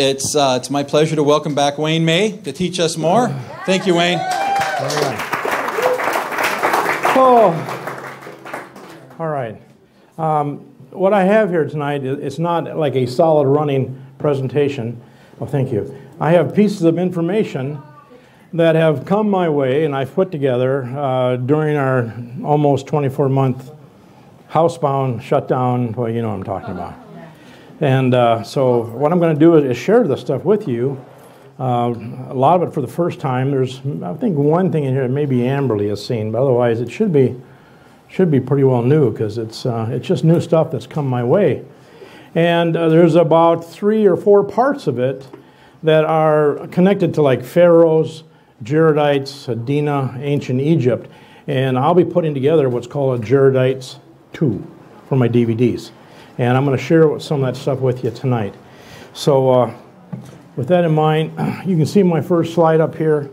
it's, uh, it's my pleasure to welcome back Wayne May to teach us more. Thank you, Wayne. Oh, all right. Um, what I have here tonight, it's not like a solid running presentation. Oh, thank you. I have pieces of information that have come my way and I've put together uh, during our almost 24 month housebound shutdown. Well, you know what I'm talking about. And uh, so, what I'm going to do is share this stuff with you. Uh, a lot of it for the first time. There's, I think, one thing in here that maybe Amberly has seen, but otherwise, it should be should be pretty well new because it's uh, it's just new stuff that's come my way. And uh, there's about three or four parts of it that are connected to like pharaohs, Jaredites, Adena, ancient Egypt, and I'll be putting together what's called a Jaredites 2 for my DVDs. And I'm going to share some of that stuff with you tonight. So, uh, with that in mind, you can see my first slide up here.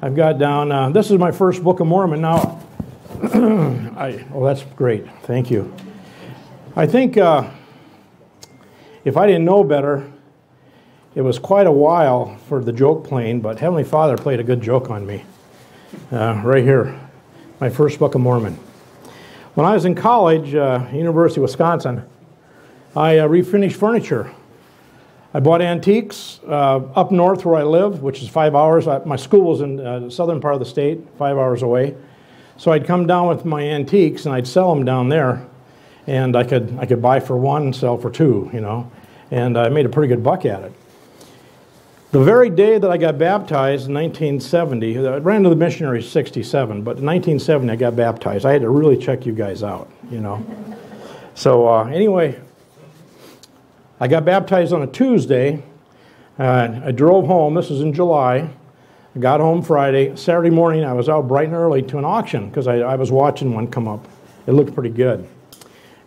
I've got down, uh, this is my first Book of Mormon. Now, I, oh, that's great. Thank you. I think uh, if I didn't know better, it was quite a while for the joke playing, but Heavenly Father played a good joke on me. Uh, right here, my first Book of Mormon. When I was in college, uh, University of Wisconsin, I uh, refinished furniture. I bought antiques uh, up north where I live, which is five hours. I, my school was in uh, the southern part of the state, five hours away. So I'd come down with my antiques and I'd sell them down there, and I could I could buy for one and sell for two, you know, and I made a pretty good buck at it. The very day that I got baptized in 1970, I ran to the missionary 67, but in 1970 I got baptized. I had to really check you guys out, you know. So uh, anyway, I got baptized on a Tuesday. Uh, I drove home. This was in July. I got home Friday. Saturday morning, I was out bright and early to an auction because I, I, was watching one come up. It looked pretty good.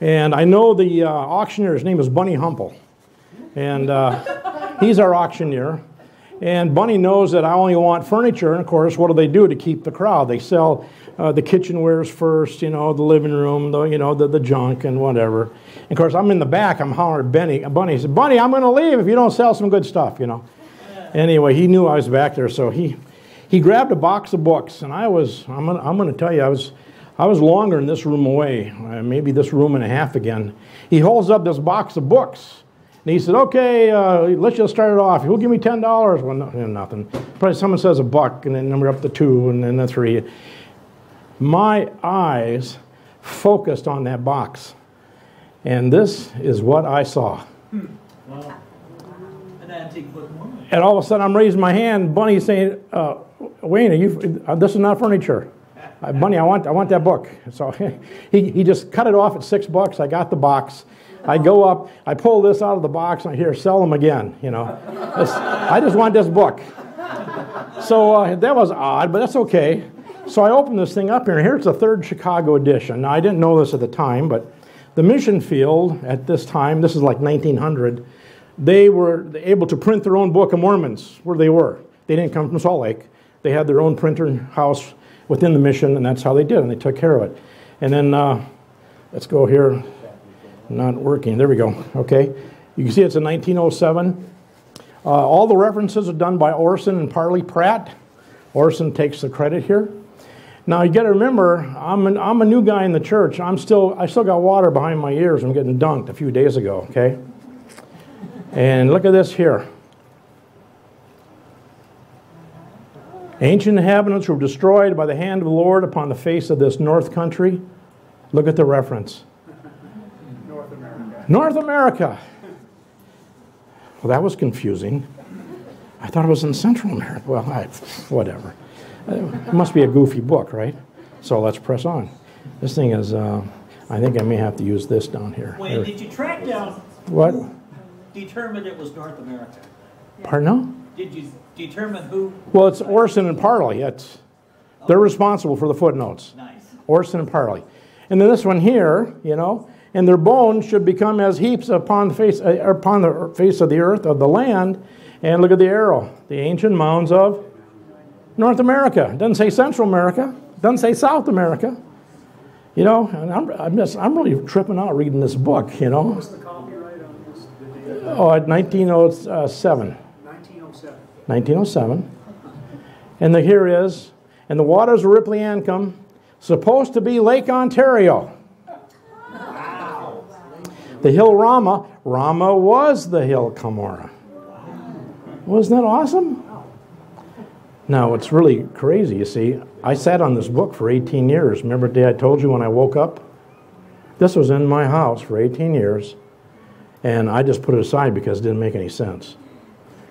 And I know the uh, auctioneer's name is Bunny Humple. And uh, he's our auctioneer. And Bunny knows that I only want furniture, and of course, what do they do to keep the crowd? They sell uh, the kitchenwares first, you know, the living room, the, you know, the, the junk and whatever. And of course, I'm in the back, I'm hollering at Benny, Bunny. Said, Bunny, I'm going to leave if you don't sell some good stuff, you know. Anyway, he knew I was back there, so he, he grabbed a box of books, and I was, I'm going I'm going to tell you, I was, I was longer in this room away, uh, maybe this room and a half again. He holds up this box of books. And he said, okay, uh, let's just start it off. You'll give me $10. Well, no, nothing. Probably someone says a buck, and then number up to two, and then the three. My eyes focused on that box. And this is what I saw. Wow. An antique book. And all of a sudden, I'm raising my hand. Bunny's saying, uh, Wayne, are you, uh, this is not furniture. Uh, Bunny, I want, I want that book. So he, he just cut it off at six bucks. I got the box. I go up, I pull this out of the box, and I hear, sell them again, you know. I just want this book. So uh, that was odd, but that's okay. So I opened this thing up here, here's the third Chicago edition. Now, I didn't know this at the time, but the mission field at this time, this is like 1900, they were able to print their own Book of Mormons where they were. They didn't come from Salt Lake. They had their own printer house within the mission, and that's how they did, and they took care of it. And then, uh, let's go here not working. There we go. Okay. You can see it's a 1907. Uh, all the references are done by Orson and Parley Pratt. Orson takes the credit here. Now you got to remember, I'm, an, I'm a new guy in the church. I'm still, I still got water behind my ears. I'm getting dunked a few days ago. Okay. And look at this here. Ancient inhabitants were destroyed by the hand of the Lord upon the face of this north country. Look at the reference. North America. North America. Well, that was confusing. I thought it was in Central America. Well, I, whatever. It must be a goofy book, right? So let's press on. This thing is, uh, I think I may have to use this down here. Wait, did you track down what? determined it was North America? Pardon? No? Did you determine who? Well, it's Orson and Parley. It's, they're responsible for the footnotes. Nice. Orson and Parley. And then this one here, you know, and their bones should become as heaps upon the face, uh, upon the face of the earth, of the land. And look at the arrow, the ancient mounds of North America. It doesn't say Central America, it doesn't say South America. You know, and I'm, I'm, just, I'm really tripping out reading this book, you know. What's the copyright on this? Oh, at 1907. 1907. 1907. And the here is, and the waters of Ripliancum, supposed to be Lake Ontario. Wow. The hill Ramah, Ramah was the hill Cumorah. Wasn't that awesome? Now, it's really crazy, you see. I sat on this book for 18 years. Remember the day I told you when I woke up? This was in my house for 18 years, and I just put it aside because it didn't make any sense.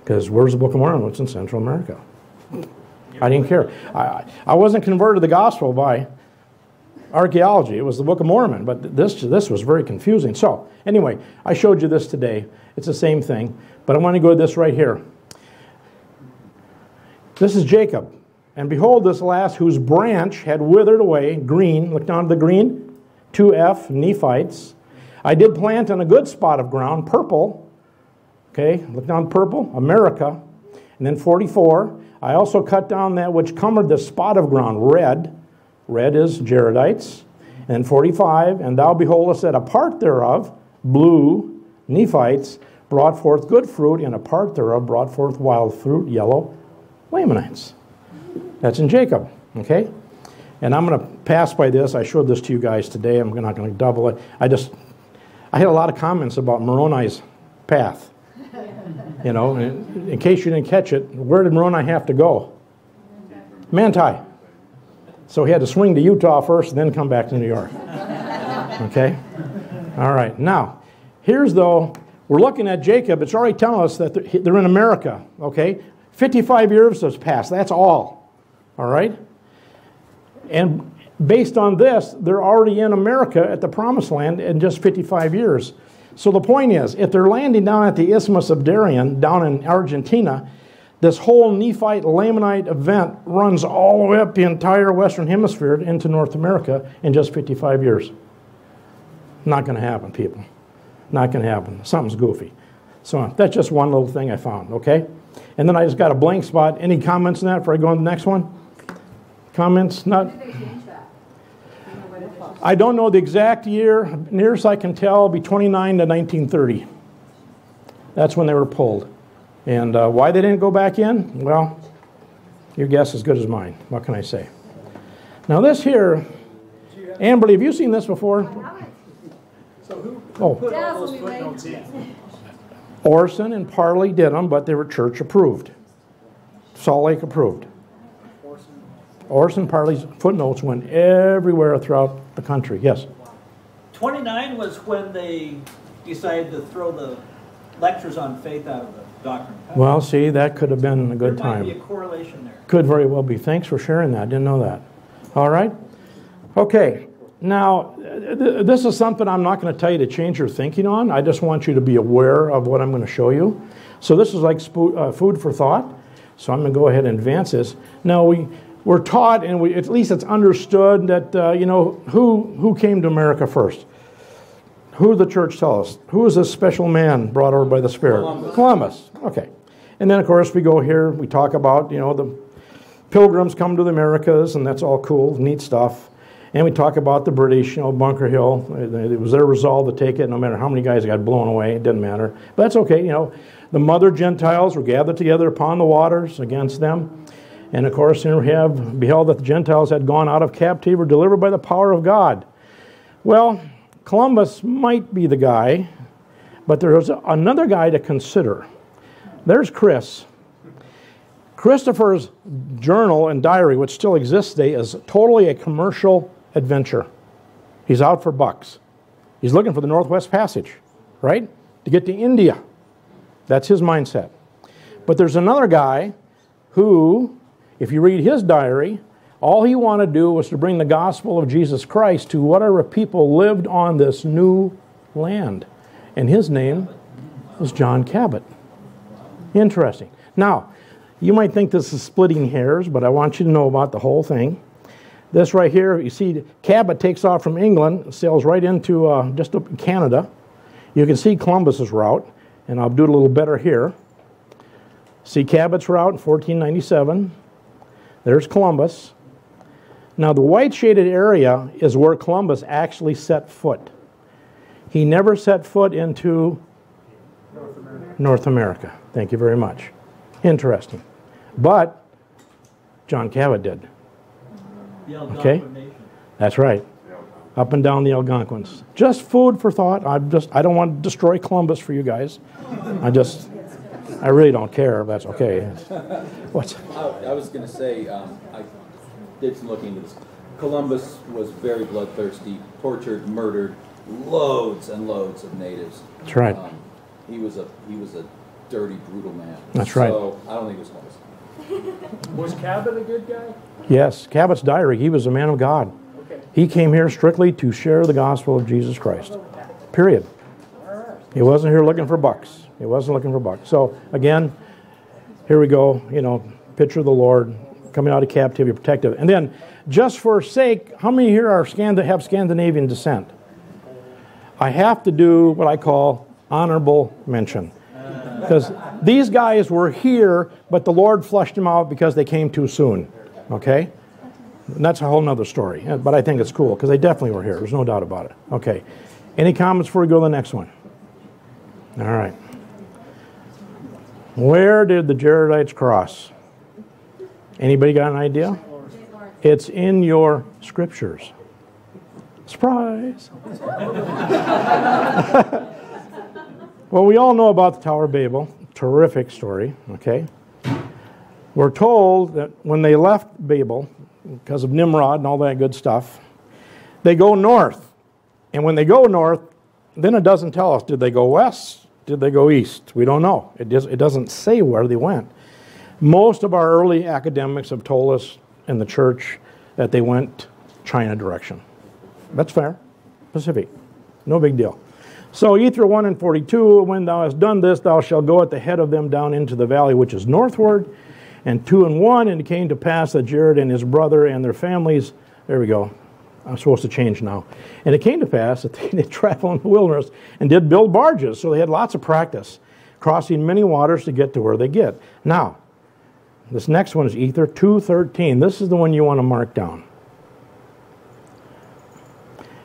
Because where's the Book of Mormon? It's in Central America. I didn't care. I, I wasn't converted to the gospel by archaeology. It was the Book of Mormon, but this, this was very confusing. So, anyway, I showed you this today. It's the same thing, but I want to go to this right here. This is Jacob. And behold, this last whose branch had withered away, green, look down to the green, 2F, Nephites. I did plant in a good spot of ground, purple. Okay, look down purple, America. And then 44, I also cut down that which covered the spot of ground, red. Red is Jaredites. And 45, and thou beholdest that a part thereof, blue, Nephites, brought forth good fruit, and a part thereof brought forth wild fruit, yellow, Lamanites. That's in Jacob, okay? And I'm going to pass by this. I showed this to you guys today. I'm not going to double it. I just, I had a lot of comments about Moroni's path. You know, in, case you didn't catch it, where did Moroni have to go? Manti. So he had to swing to Utah first and then come back to New York. Okay? All right. Now, here's though, we're looking at Jacob. It's already telling us that they're in America. Okay? 55 years has passed. That's all. All right? And based on this, they're already in America at the promised land in just 55 years. So the point is, if they're landing down at the Isthmus of Darien, down in Argentina, this whole Nephite Lamanite event runs all the way up the entire Western Hemisphere into North America in just 55 years. Not going to happen, people. Not going to happen. Something's goofy. So that's just one little thing I found, okay? And then I just got a blank spot. Any comments on that before I go on to the next one? Comments? Not. I don't know the exact year. Nearest I can tell, be 29 to 1930. That's when they were pulled. And uh, why they didn't go back in? Well, your guess is as good as mine. What can I say? Now this here, Amberly, have you seen this before? So who Oh. put all those footnotes in? Orson and Parley did them, but they were church approved. Salt Lake approved. Orson Parley's footnotes went everywhere throughout the country. Yes. 29 was when they decided to throw the lectures on faith out of the doctrine. Well, see, that could have been in a good There might be a time. correlation there. Could very well be. Thanks for sharing that. Didn't know that. All right. Okay. Now, th- this is something I'm not going to tell you to change your thinking on. I just want you to be aware of what I'm going to show you. So this is like uh, food for thought. So I'm going to go ahead and advance this. Now we we're taught, and we, at least it's understood that uh, you know who who came to America first. Who did the church tell us? Who is this special man brought over by the Spirit? Columbus. Columbus. Okay. And then of course we go here. We talk about you know the pilgrims come to the Americas, and that's all cool, neat stuff. And we talk about the British, you know, Bunker Hill. It was their resolve to take it, no matter how many guys got blown away. It didn't matter. But that's okay, you know. The mother Gentiles were gathered together upon the waters against them. And of course, here we have beheld that the Gentiles had gone out of captivity, were delivered by the power of God. Well, Columbus might be the guy, but there's another guy to consider. There's Chris. Christopher's journal and diary, which still exists today, is totally a commercial adventure. He's out for bucks. He's looking for the Northwest Passage, right? To get to India. That's his mindset. But there's another guy who, if you read his diary, all he wanted to do was to bring the gospel of Jesus Christ to whatever people lived on this new land. And his name was John Cabot. Interesting. Now, you might think this is splitting hairs, but I want you to know about the whole thing. This right here, you see, Cabot takes off from England, sails right into uh, just up in Canada. You can see Columbus's route, and I'll do it a little better here. See Cabot's route in 1497. There's Columbus. Now, the white shaded area is where Columbus actually set foot. He never set foot into North America. Thank you very much. Interesting. But John Cabot did. The Okay. Nation. That's right. Up and down the Algonquins. Just food for thought. I just I don't want to destroy Columbus for you guys. I just I really don't care if that's okay. What's I, I was going to say, um, I did some looking into this. Columbus was very bloodthirsty, tortured, murdered loads and loads of natives. That's right. Um, he was a he was a dirty, brutal man. That's right. So I don't think it was close. Was Cabot a good guy? Yes, Cabot's diary. He was a man of God. Okay. He came here strictly to share the gospel of Jesus Christ. Period. He wasn't here looking for bucks. He wasn't looking for bucks. So again, here we go. You know, picture of the Lord coming out of captivity, protective. And then, just for sake, how many here are Scand- have Scandinavian descent? I have to do what I call honorable mention. Because these guys were here, but the Lord flushed them out because they came too soon. Okay? And that's a whole nother story. But I think it's cool because they definitely were here. There's no doubt about it. Okay. Any comments before we go to the next one? All right. Where did the Jaredites cross? Anybody got an idea? It's in your scriptures. Surprise. well, we all know about the Tower of Babel. Terrific story, okay? We're told that when they left Babel, because of Nimrod and all that good stuff, they go north. And when they go north, then it doesn't tell us did they go west? Did they go east? We don't know. It, does, it doesn't say where they went. Most of our early academics have told us in the church that they went China direction. That's fair. Pacific. No big deal. So, Ether 1 and 42, when thou hast done this, thou shalt go at the head of them down into the valley which is northward. And 2 and 1, and it came to pass that Jared and his brother and their families, there we go. I'm supposed to change now. And it came to pass that they did travel in the wilderness and did build barges, so they had lots of practice, crossing many waters to get to where they get. Now, this next one is Ether 2:13. This is the one you want to mark down.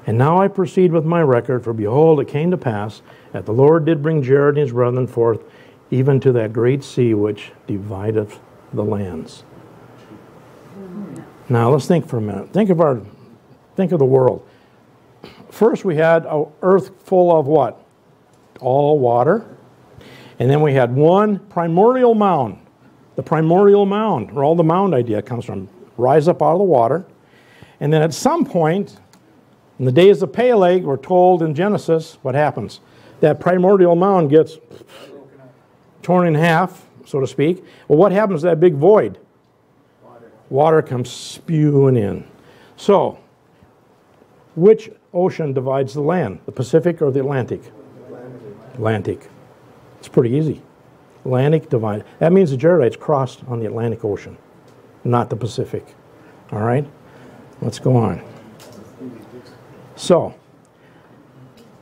And now I proceed with my record, for behold, it came to pass that the Lord did bring Jared and his brethren forth, even to that great sea which divideth the lands. Now let's think for a minute. Think of our, think of the world. First, we had an earth full of what? All water. And then we had one primordial mound. The primordial mound, where all the mound idea comes from, rise up out of the water. And then at some point, in the days of Peleg, we're told in Genesis what happens. That primordial mound gets torn in half, so to speak. Well, what happens to that big void? Water comes spewing in. So, which ocean divides the land? The Pacific or the Atlantic? Atlantic. It's pretty easy. Atlantic divide. That means the Jaredites crossed on the Atlantic Ocean, not the Pacific. All right? Let's go on. So,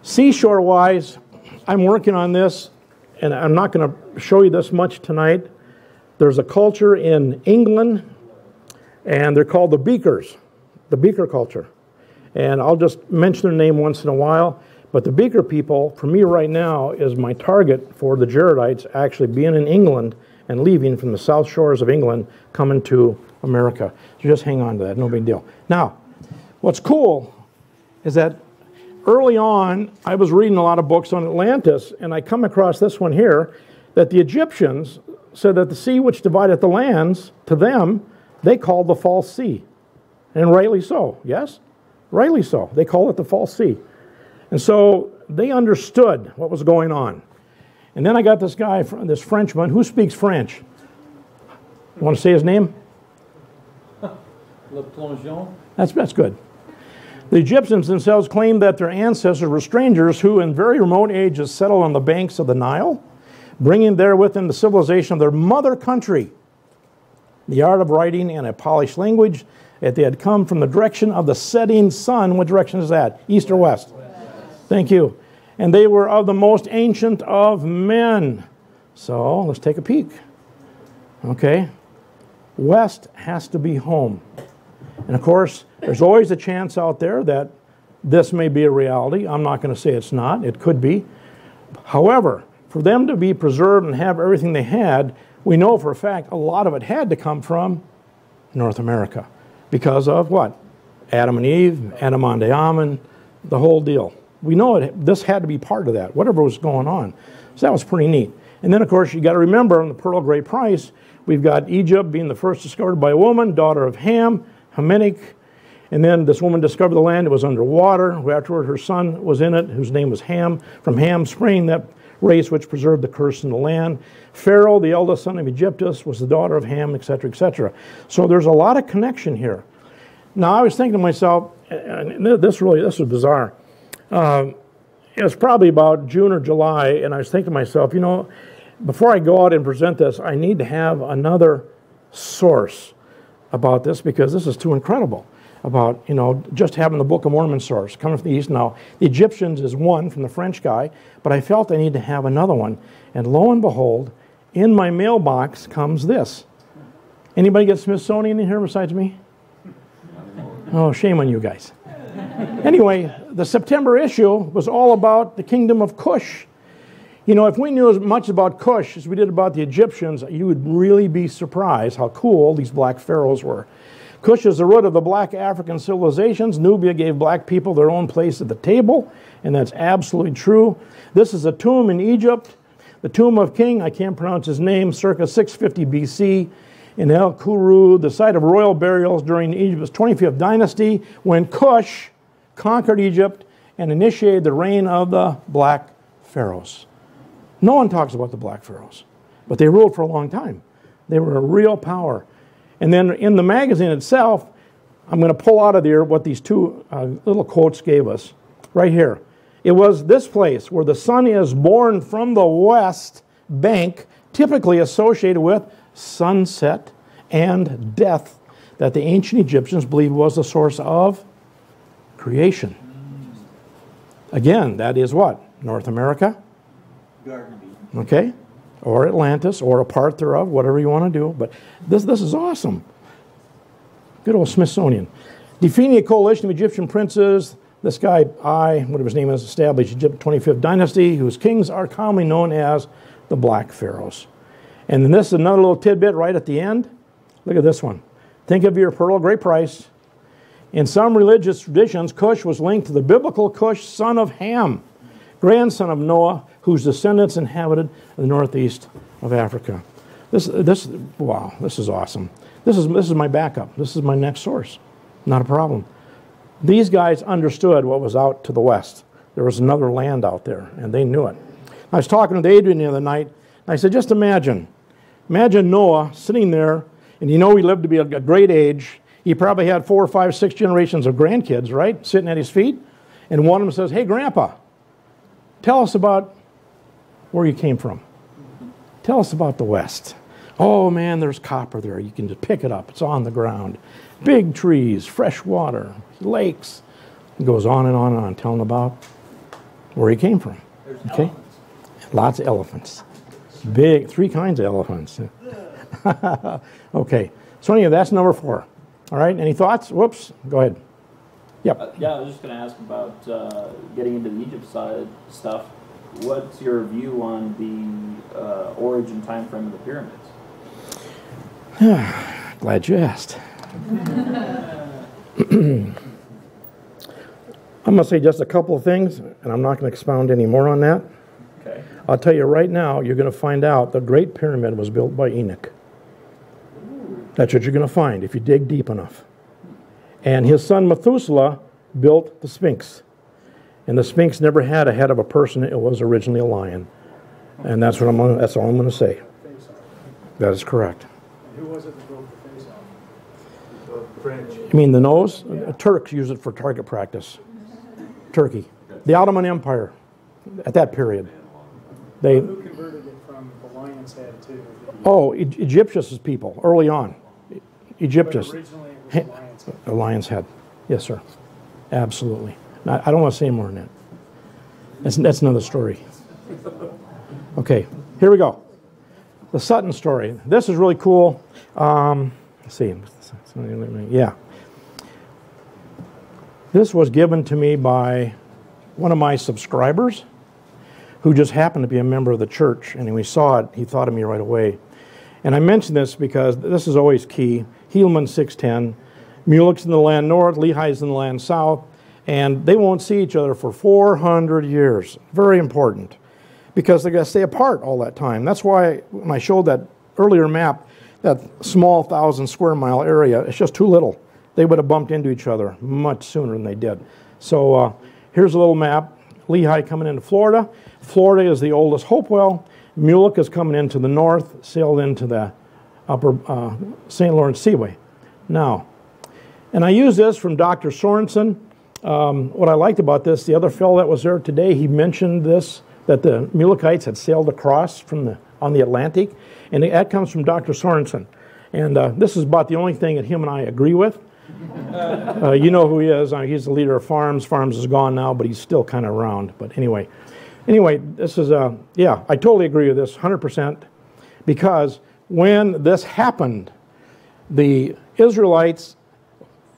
seashore wise, I'm working on this, and I'm not going to show you this much tonight. There's a culture in England, and they're called the Beakers, the Beaker culture. And I'll just mention their name once in a while. But the Beaker people, for me right now, is my target for the Jaredites actually being in England and leaving from the south shores of England, coming to America. So just hang on to that, no big deal. Now, what's cool is that early on, I was reading a lot of books on Atlantis, and I come across this one here that the Egyptians said that the sea which divided the lands, to them, they called the false sea. And rightly so, yes? Rightly so. They call it the false sea. And so they understood what was going on. And then I got this guy, this Frenchman, who speaks French. You want to say his name? Le Plongeon. That's, that's good. The Egyptians themselves claimed that their ancestors were strangers who, in very remote ages, settled on the banks of the Nile, bringing there with them the civilization of their mother country, the art of writing and a polished language, that they had come from the direction of the setting sun. What direction is that? East or west? Thank you. And they were of the most ancient of men. So let's take a peek. Okay. West has to be home. And of course, there's always a chance out there that this may be a reality. I'm not going to say it's not, it could be. However, for them to be preserved and have everything they had, we know for a fact a lot of it had to come from North America because of what? Adam and Eve, Adam and Ammon, the whole deal. We know it, this had to be part of that, whatever was going on. So that was pretty neat. And then, of course, you got to remember on the Pearl Great Price, we've got Egypt being the first discovered by a woman, daughter of Ham, Hamitic. And then this woman discovered the land. It was underwater. Afterward, her son was in it, whose name was Ham. From Ham sprang that race which preserved the curse in the land. Pharaoh, the eldest son of Egyptus, was the daughter of Ham, etc., etc. So there's a lot of connection here. Now, I was thinking to myself, and this really, this was bizarre. Um, it was probably about June or July, and I was thinking to myself, you know, before I go out and present this, I need to have another source about this because this is too incredible. About, you know, just having the Book of Mormon source coming from the East. Now, the Egyptians is one from the French guy, but I felt I need to have another one. And lo and behold, in my mailbox comes this. Anybody get Smithsonian in here besides me? Oh, shame on you guys. Anyway, the September issue was all about the kingdom of Cush. You know, if we knew as much about Cush as we did about the Egyptians, you would really be surprised how cool these black pharaohs were. Cush is the root of the black African civilizations. Nubia gave black people their own place at the table, and that's absolutely true. This is a tomb in Egypt, the tomb of King, I can't pronounce his name, circa 650 BC in El-Kurru, the site of royal burials during Egypt's 25th dynasty, when Cush conquered Egypt and initiated the reign of the black pharaohs. No one talks about the black pharaohs, but they ruled for a long time. They were a real power. And then in the magazine itself, I'm going to pull out of there what these two uh, little quotes gave us right here. It was this place where the sun is born from the west bank, typically associated with sunset, and death that the ancient Egyptians believed was the source of creation. Again, that is what? North America? Okay? Or Atlantis, or a part thereof, whatever you want to do. But this, this is awesome. Good old Smithsonian. Defeating a coalition of Egyptian princes, this guy, I, whatever his name is, established Egypt 25th dynasty, whose kings are commonly known as the Black Pharaohs. And then this is another little tidbit right at the end. Look at this one. Think of your pearl of great price. In some religious traditions, Cush was linked to the biblical Cush, son of Ham, grandson of Noah, whose descendants inhabited the northeast of Africa. This, this, wow, this is awesome. This is, this is my backup. This is my next source. Not a problem. These guys understood what was out to the west. There was another land out there, and they knew it. I was talking with Adrian the other night, and I said, just imagine Imagine Noah sitting there, and you know he lived to be a great age. He probably had four, five, six generations of grandkids, right, sitting at his feet. And one of them says, Hey, Grandpa, tell us about where you came from. Tell us about the West. Oh, man, there's copper there. You can just pick it up, it's on the ground. Big trees, fresh water, lakes. It goes on and on and on, telling about where he came from. okay? Elephants. Lots of elephants. Big, three kinds of elephants. okay, so anyway, that's number four. All right, any thoughts? Whoops, go ahead. Yep. Uh, yeah, I was just going to ask about uh, getting into the Egypt side stuff. What's your view on the uh, origin time frame of the pyramids? Glad you asked. I'm going to say just a couple of things, and I'm not going to expound any more on that. Okay. I'll tell you right now, you're going to find out the Great Pyramid was built by Enoch. That's what you're going to find if you dig deep enough. And his son Methuselah built the Sphinx. And the Sphinx never had a head of a person, it was originally a lion. And that's, what I'm gonna, that's all I'm going to say. That is correct. Who was it that broke the face off? French. You mean the nose? Yeah. Turks use it for target practice. Turkey. The Ottoman Empire at that period. They, Who converted it from the lion's head to? oh, e- Egyptians' people early on. But Egyptians. originally it was the lion's head. A lion's head. Yes, sir. Absolutely. I don't want to say more than that. That's, that's another story. Okay, here we go. The Sutton story. This is really cool. Um, let's see. Yeah. This was given to me by one of my subscribers who just happened to be a member of the church. And when he saw it, he thought of me right away. And I mention this because this is always key. Helaman 610, Mulek's in the land north, Lehi's in the land south, and they won't see each other for 400 years. Very important because they're going to stay apart all that time. That's why when I showed that earlier map, that small thousand square mile area, it's just too little. They would have bumped into each other much sooner than they did. So uh, here's a little map. Lehi coming into Florida. Florida is the oldest Hopewell. Mulek is coming into the north, sailed into the upper uh, St. Lawrence Seaway. Now, and I use this from Dr. Sorenson. Um, what I liked about this, the other fellow that was there today, he mentioned this that the Mulekites had sailed across from the on the Atlantic, and that comes from Dr. Sorenson. And uh, this is about the only thing that him and I agree with. Uh, you know who he is. Uh, he's the leader of FARMS. FARMS is gone now, but he's still kind of around. But anyway, anyway, this is a uh, yeah. I totally agree with this, 100%, because when this happened, the Israelites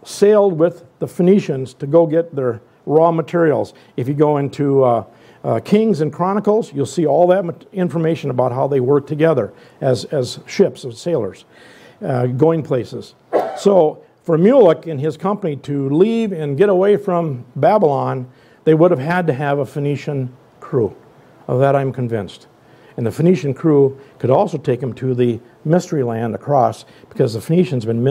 sailed with the Phoenicians to go get their raw materials. If you go into uh, uh, Kings and Chronicles, you'll see all that information about how they worked together as, as ships, as sailors, uh, going places. So for Mulek and his company to leave and get away from Babylon, they would have had to have a Phoenician crew. Of that, I'm convinced. And the Phoenician crew could also take them to the mystery land across because the Phoenicians have been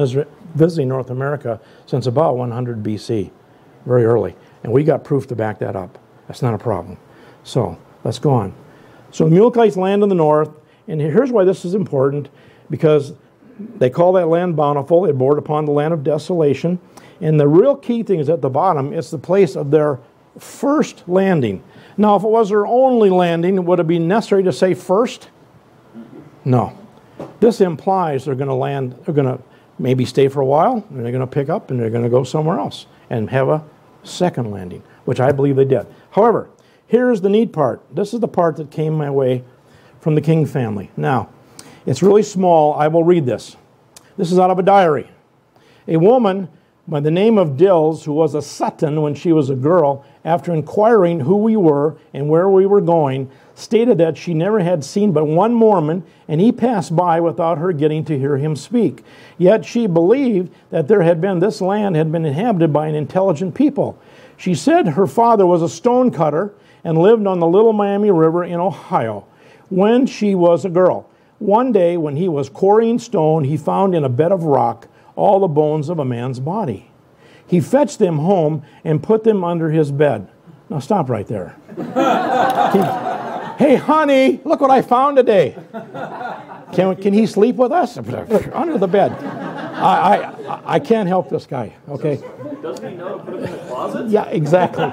visiting North America since about 100 BC, very early. And we got proof to back that up. That's not a problem. So let's go on. So the Mulekites land in the north, and here's why this is important because they call that land bountiful. It bore upon the land of desolation. And the real key thing is at the bottom, it's the place of their first landing. Now, if it was their only landing, would it be necessary to say first? No. This implies they're going to land, they're going to maybe stay for a while, and they're going to pick up and they're going to go somewhere else and have a second landing, which I believe they did. However, Here's the neat part. This is the part that came my way from the King family. Now, it's really small. I will read this. This is out of a diary. A woman by the name of Dills, who was a Sutton when she was a girl, after inquiring who we were and where we were going, stated that she never had seen but one Mormon, and he passed by without her getting to hear him speak. Yet she believed that there had been this land had been inhabited by an intelligent people. She said her father was a stone cutter and lived on the Little Miami River in Ohio when she was a girl. One day, when he was quarrying stone, he found in a bed of rock all the bones of a man's body. He fetched them home and put them under his bed. Now, stop right there. he, hey, honey, look what I found today. Can, can he sleep with us? under the bed. I, I, I can't help this guy, okay? Doesn't he know to put him in the closet? Yeah, exactly.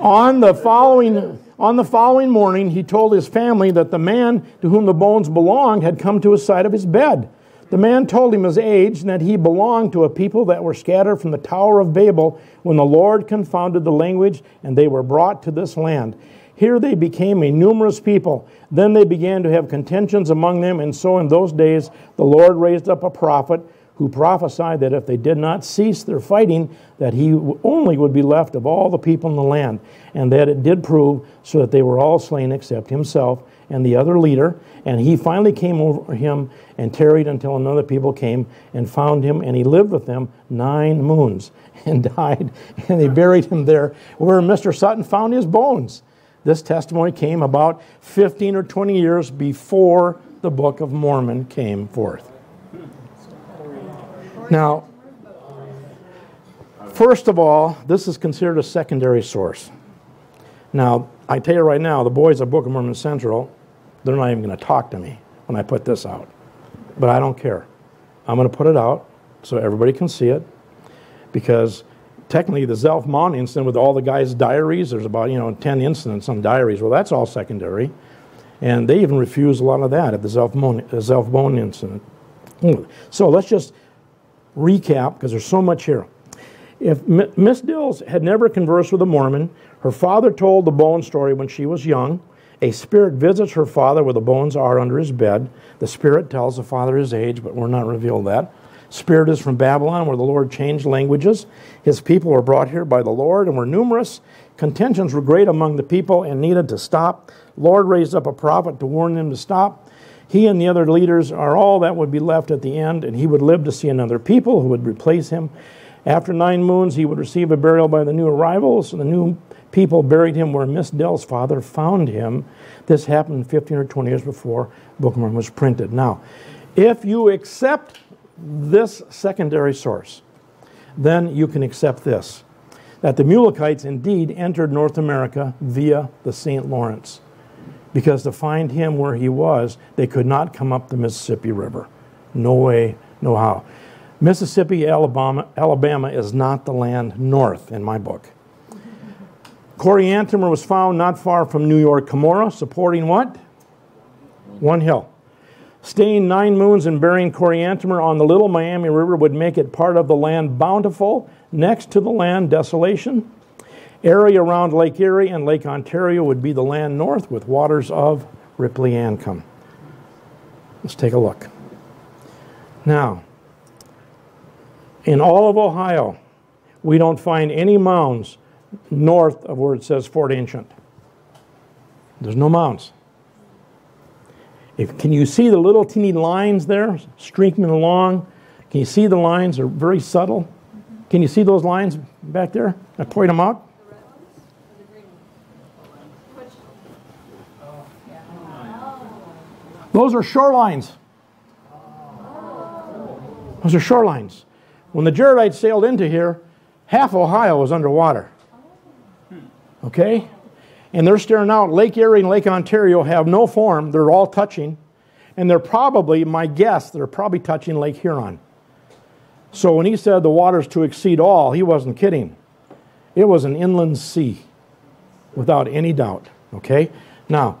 On the following on the following morning, he told his family that the man to whom the bones belonged had come to his side of his bed. The man told him his age and that he belonged to a people that were scattered from the Tower of Babel when the Lord confounded the language and they were brought to this land. Here they became a numerous people. Then they began to have contentions among them, and so in those days the Lord raised up a prophet who prophesied that if they did not cease their fighting, that he only would be left of all the people in the land. And that it did prove so that they were all slain except himself and the other leader. And he finally came over him and tarried until another people came and found him, and he lived with them nine moons and died. And they buried him there where Mr. Sutton found his bones. This testimony came about 15 or 20 years before the Book of Mormon came forth. Now, first of all, this is considered a secondary source. Now, I tell you right now, the boys at Book of Mormon Central, they're not even going to talk to me when I put this out. But I don't care. I'm going to put it out so everybody can see it because technically the Zelph Mound incident with all the guys' diaries, there's about, you know, 10 incidents on diaries. Well, that's all secondary. And they even refuse a lot of that at the Zelph Mound incident. So let's just recap because there's so much here. If Miss Dills had never conversed with a Mormon, her father told the bone story when she was young. A spirit visits her father where the bones are under his bed. The spirit tells the father his age, but we're not revealed that. Spirit is from Babylon, where the Lord changed languages. His people were brought here by the Lord and were numerous. Contentions were great among the people and needed to stop. Lord raised up a prophet to warn them to stop. He and the other leaders are all that would be left at the end, and he would live to see another people who would replace him. After nine moons, he would receive a burial by the new arrivals, and the new people buried him where Miss Dell's father found him. This happened 15 or 20 years before Book of Mormon was printed. Now, if you accept this secondary source, then you can accept this that the Mulekites indeed entered North America via the St. Lawrence. Because to find him where he was, they could not come up the Mississippi River. No way, no how. Mississippi, Alabama, Alabama is not the land north in my book. Coriantumr was found not far from New York, Cumorah, supporting what? One hill. Staying nine moons and burying Coriantumr on the Little Miami River would make it part of the land bountiful, next to the land desolation. Area around Lake Erie and Lake Ontario would be the land north with waters of Ripliancum. Let's take a look. Now, in all of Ohio, we don't find any mounds north of where it says Fort Ancient. There's no mounds. If, can you see the little teeny lines there streaking along? Can you see the lines? They're very subtle. Can you see those lines back there? I point them out. Those are shorelines. Those are shorelines. When the Jaredites sailed into here, half Ohio was underwater. Okay? And they're staring out. Lake Erie and Lake Ontario have no form. They're all touching. And they're probably, my guess, they're probably touching Lake Huron. So when he said the waters to exceed all, he wasn't kidding. It was an inland sea, without any doubt. Okay? Now,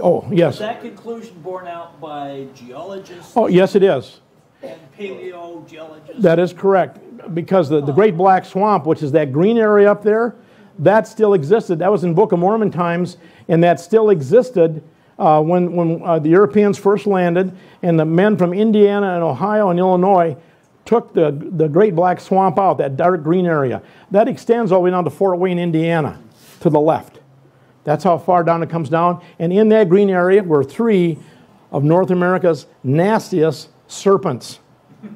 oh, Is yes. that conclusion borne out by geologists Oh, yes, it is. and paleogeologists? That is correct. Because the, the Great Black Swamp, which is that green area up there, that still existed. That was in Book of Mormon times, and that still existed uh, when, when uh, the Europeans first landed, and the men from Indiana and Ohio and Illinois took the, the Great Black Swamp out, that dark green area. That extends all the way down to Fort Wayne, Indiana, to the left. That's how far down it comes down. And in that green area were three of North America's nastiest serpents.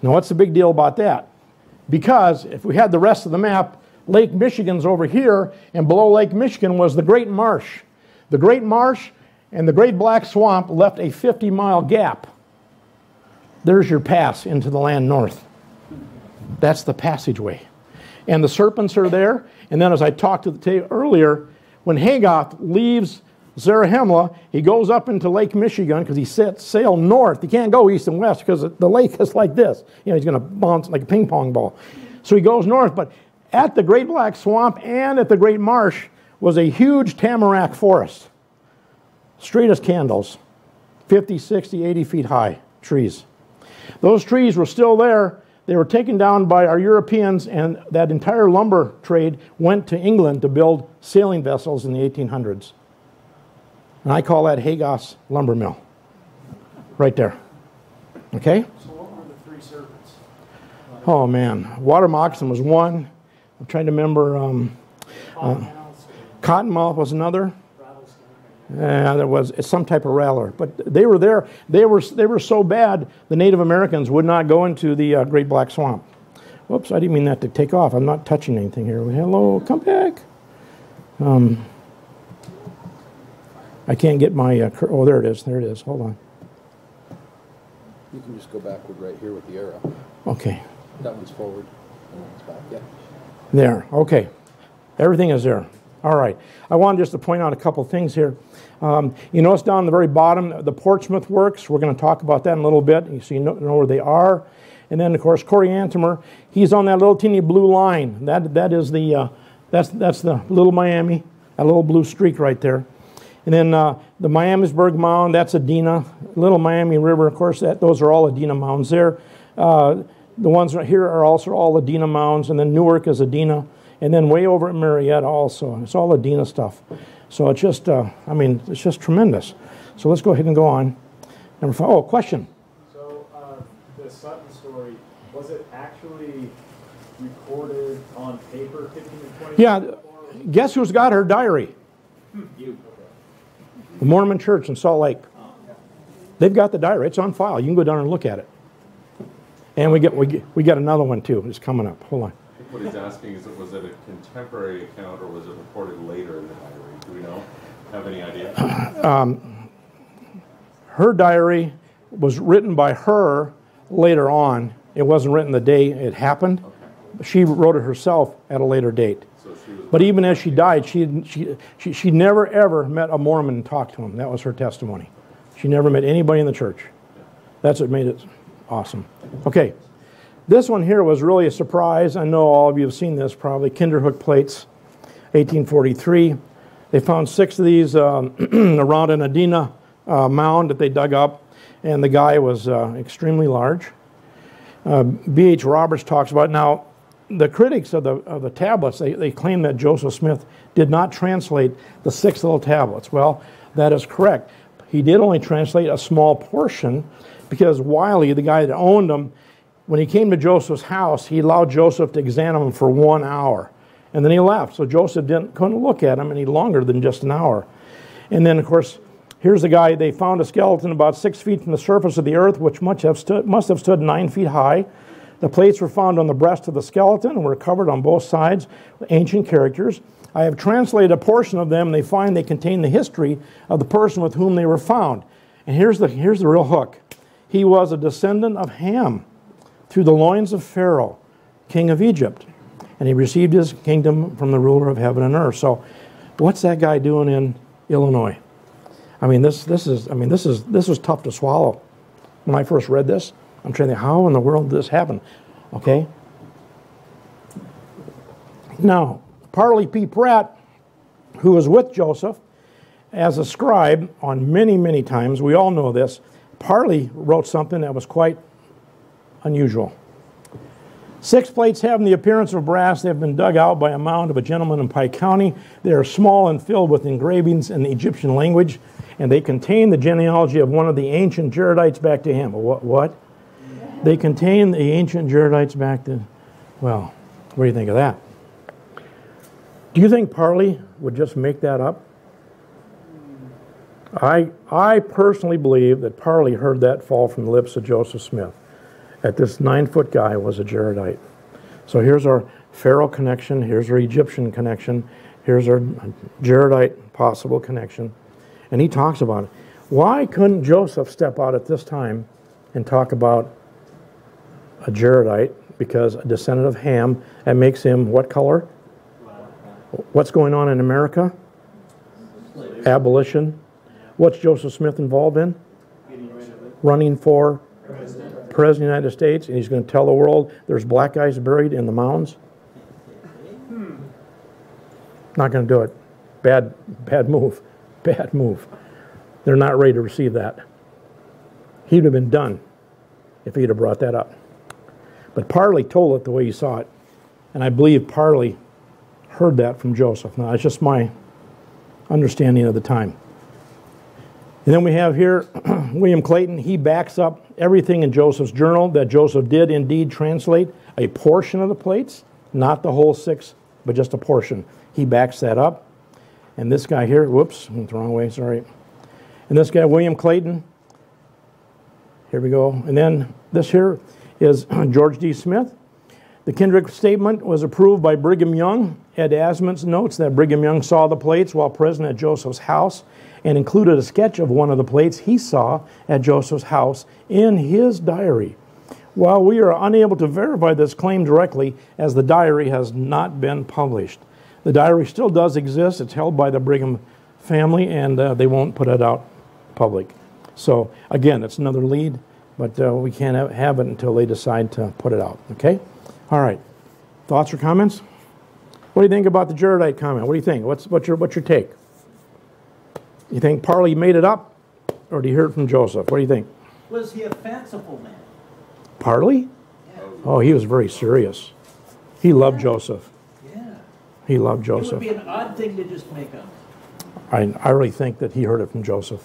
Now, what's the big deal about that? Because if we had the rest of the map, Lake Michigan's over here, and below Lake Michigan was the Great Marsh. The Great Marsh and the Great Black Swamp left a 50 mile gap. There's your pass into the land north. That's the passageway. And the serpents are there. And then, as I talked to the ta- earlier, when Hagoth leaves Zarahemla, he goes up into Lake Michigan because he sets sail north. He can't go east and west because the lake is like this. You know, he's going to bounce like a ping pong ball. So he goes north. But at the Great Black Swamp and at the Great Marsh was a huge tamarack forest, straight as candles, 50, 60, 80 feet high trees. Those trees were still there. They were taken down by our Europeans, and that entire lumber trade went to England to build sailing vessels in the 1800s. And I call that Hagoth's lumber mill. Right there. Okay? So what were the three serpents? Oh, man. Water moccasin was one. I'm trying to remember. Um, Cottonmouths, Cottonmouth was another. Yeah, there was some type of rattler, but they were there. They were they were so bad the Native Americans would not go into the uh, Great Black Swamp. Whoops, I didn't mean that to take off. I'm not touching anything here. Hello, come back. Um, I can't get my. Uh, cur- oh, there it is. There it is. Hold on. You can just go backward right here with the arrow. Okay, That one's forward, that one's back, yeah. There. Okay, everything is there. All right. I wanted just to point out a couple things here. Um, you notice down the very bottom, the Portsmouth Works. We're going to talk about that in a little bit. You see, you know, where they are. And then, of course, Coriantumr. He's on that little teeny blue line. That that is the uh, that's that's the little Miami. That little blue streak right there. And then uh, the Miamisburg Mound. That's Adena. Little Miami River. Of course, that those are all Adena mounds there. Uh, the ones right here are also all Adena mounds. And then Newark is Adena. And then way over at Marietta also. It's all Adena stuff. So it's just, uh, I mean, it's just tremendous. So let's go ahead and go on. Number five. Oh, question. So, uh, the Sutton story, was it actually recorded on paper fifteen to twenty? Yeah, guess who's got her diary? You. The Mormon Church in Salt Lake. They've got the diary. It's on file. You can go down and look at it. And we get we get, we got another one too. It's coming up. Hold on. I think What he's asking is, was it a contemporary account or was it reported later in the diary? Do we know? Have any idea? Um, her diary was written by her later on. It wasn't written the day it happened. She wrote it herself at a later date. So she was. But even as she died, she, she, she, she never ever met a Mormon and talked to him. That was her testimony. She never met anybody in the church. That's what made it awesome. Okay, this one here was really a surprise. I know all of you have seen this probably. Kinderhook plates, 1843. They found six of these um, around an Adena uh, mound that they dug up, and the guy was uh, extremely large. B.H. Roberts talks about. Now, the critics of the, of the tablets, they, they claim that Joseph Smith did not translate the six little tablets. Well, that is correct. He did only translate a small portion because Wiley, the guy that owned them, when he came to Joseph's house, he allowed Joseph to examine him for one hour. And then he left. So Joseph didn't, couldn't look at him any longer than just an hour. And then, of course, here's the guy. They found a skeleton about six feet from the surface of the earth, which must have stood, must have stood nine feet high. The plates were found on the breast of the skeleton and were covered on both sides with ancient characters. I have translated a portion of them. And they find they contain the history of the person with whom they were found. And here's the, here's the real hook he was a descendant of Ham through the loins of Pharaoh, king of Egypt. And he received his kingdom from the ruler of heaven and earth. So, what's that guy doing in Illinois? I mean, this, this is I mean this is this was tough to swallow. When I first read this, I'm trying to think, how in the world did this happen? Okay. Now, Parley P. Pratt, who was with Joseph as a scribe on many, many times, we all know this. Parley wrote something that was quite unusual. Six plates having the appearance of brass. They have been dug out by a mound of a gentleman in Pike County. They are small and filled with engravings in the Egyptian language, and they contain the genealogy of one of the ancient Jaredites back to him. What? What? They contain the ancient Jaredites back to. Well, what do you think of that? Do you think Parley would just make that up? I, I personally believe that Parley heard that fall from the lips of Joseph Smith that this nine foot guy was a Jaredite. So here's our Pharaoh connection, here's our Egyptian connection, here's our Jaredite possible connection. And he talks about it. Why couldn't Joseph step out at this time and talk about a Jaredite? Because a descendant of Ham, that makes him what color? What's going on in America? Abolition. What's Joseph Smith involved in? Running for President of the United States, and he's going to tell the world there's black guys buried in the mounds. Not going to do it. Bad, bad move. Bad move. They're not ready to receive that. He'd have been done if he'd have brought that up. But Parley told it the way he saw it, and I believe Parley heard that from Joseph. Now, that's just my understanding of the time. And then we have here William Clayton. He backs up everything in Joseph's journal that Joseph did indeed translate a portion of the plates, not the whole six, but just a portion. He backs that up. And this guy here, whoops, went the wrong way, sorry. And this guy, William Clayton, here we go. And then this here is George D. Smith. The Kendrick statement was approved by Brigham Young. Ed Asmund's notes that Brigham Young saw the plates while present at Joseph's house and included a sketch of one of the plates he saw at Joseph's house in his diary. While we are unable to verify this claim directly, as the diary has not been published, the diary still does exist. It's held by the Brigham family, and uh, they won't put it out public. So, again, it's another lead, but uh, we can't have- it until they decide to put it out. Okay? All right. Thoughts or comments? What do you think about the Jaredite comment? What do you think? What's, what's, your, what's your take? You think Parley made it up, or do you hear it from Joseph? What do you think? Was he a fanciful man? Parley? Oh, he was very serious. He loved Joseph. Yeah. He loved It would Joseph. be an odd thing to just make up. I, I really think that he heard it from Joseph.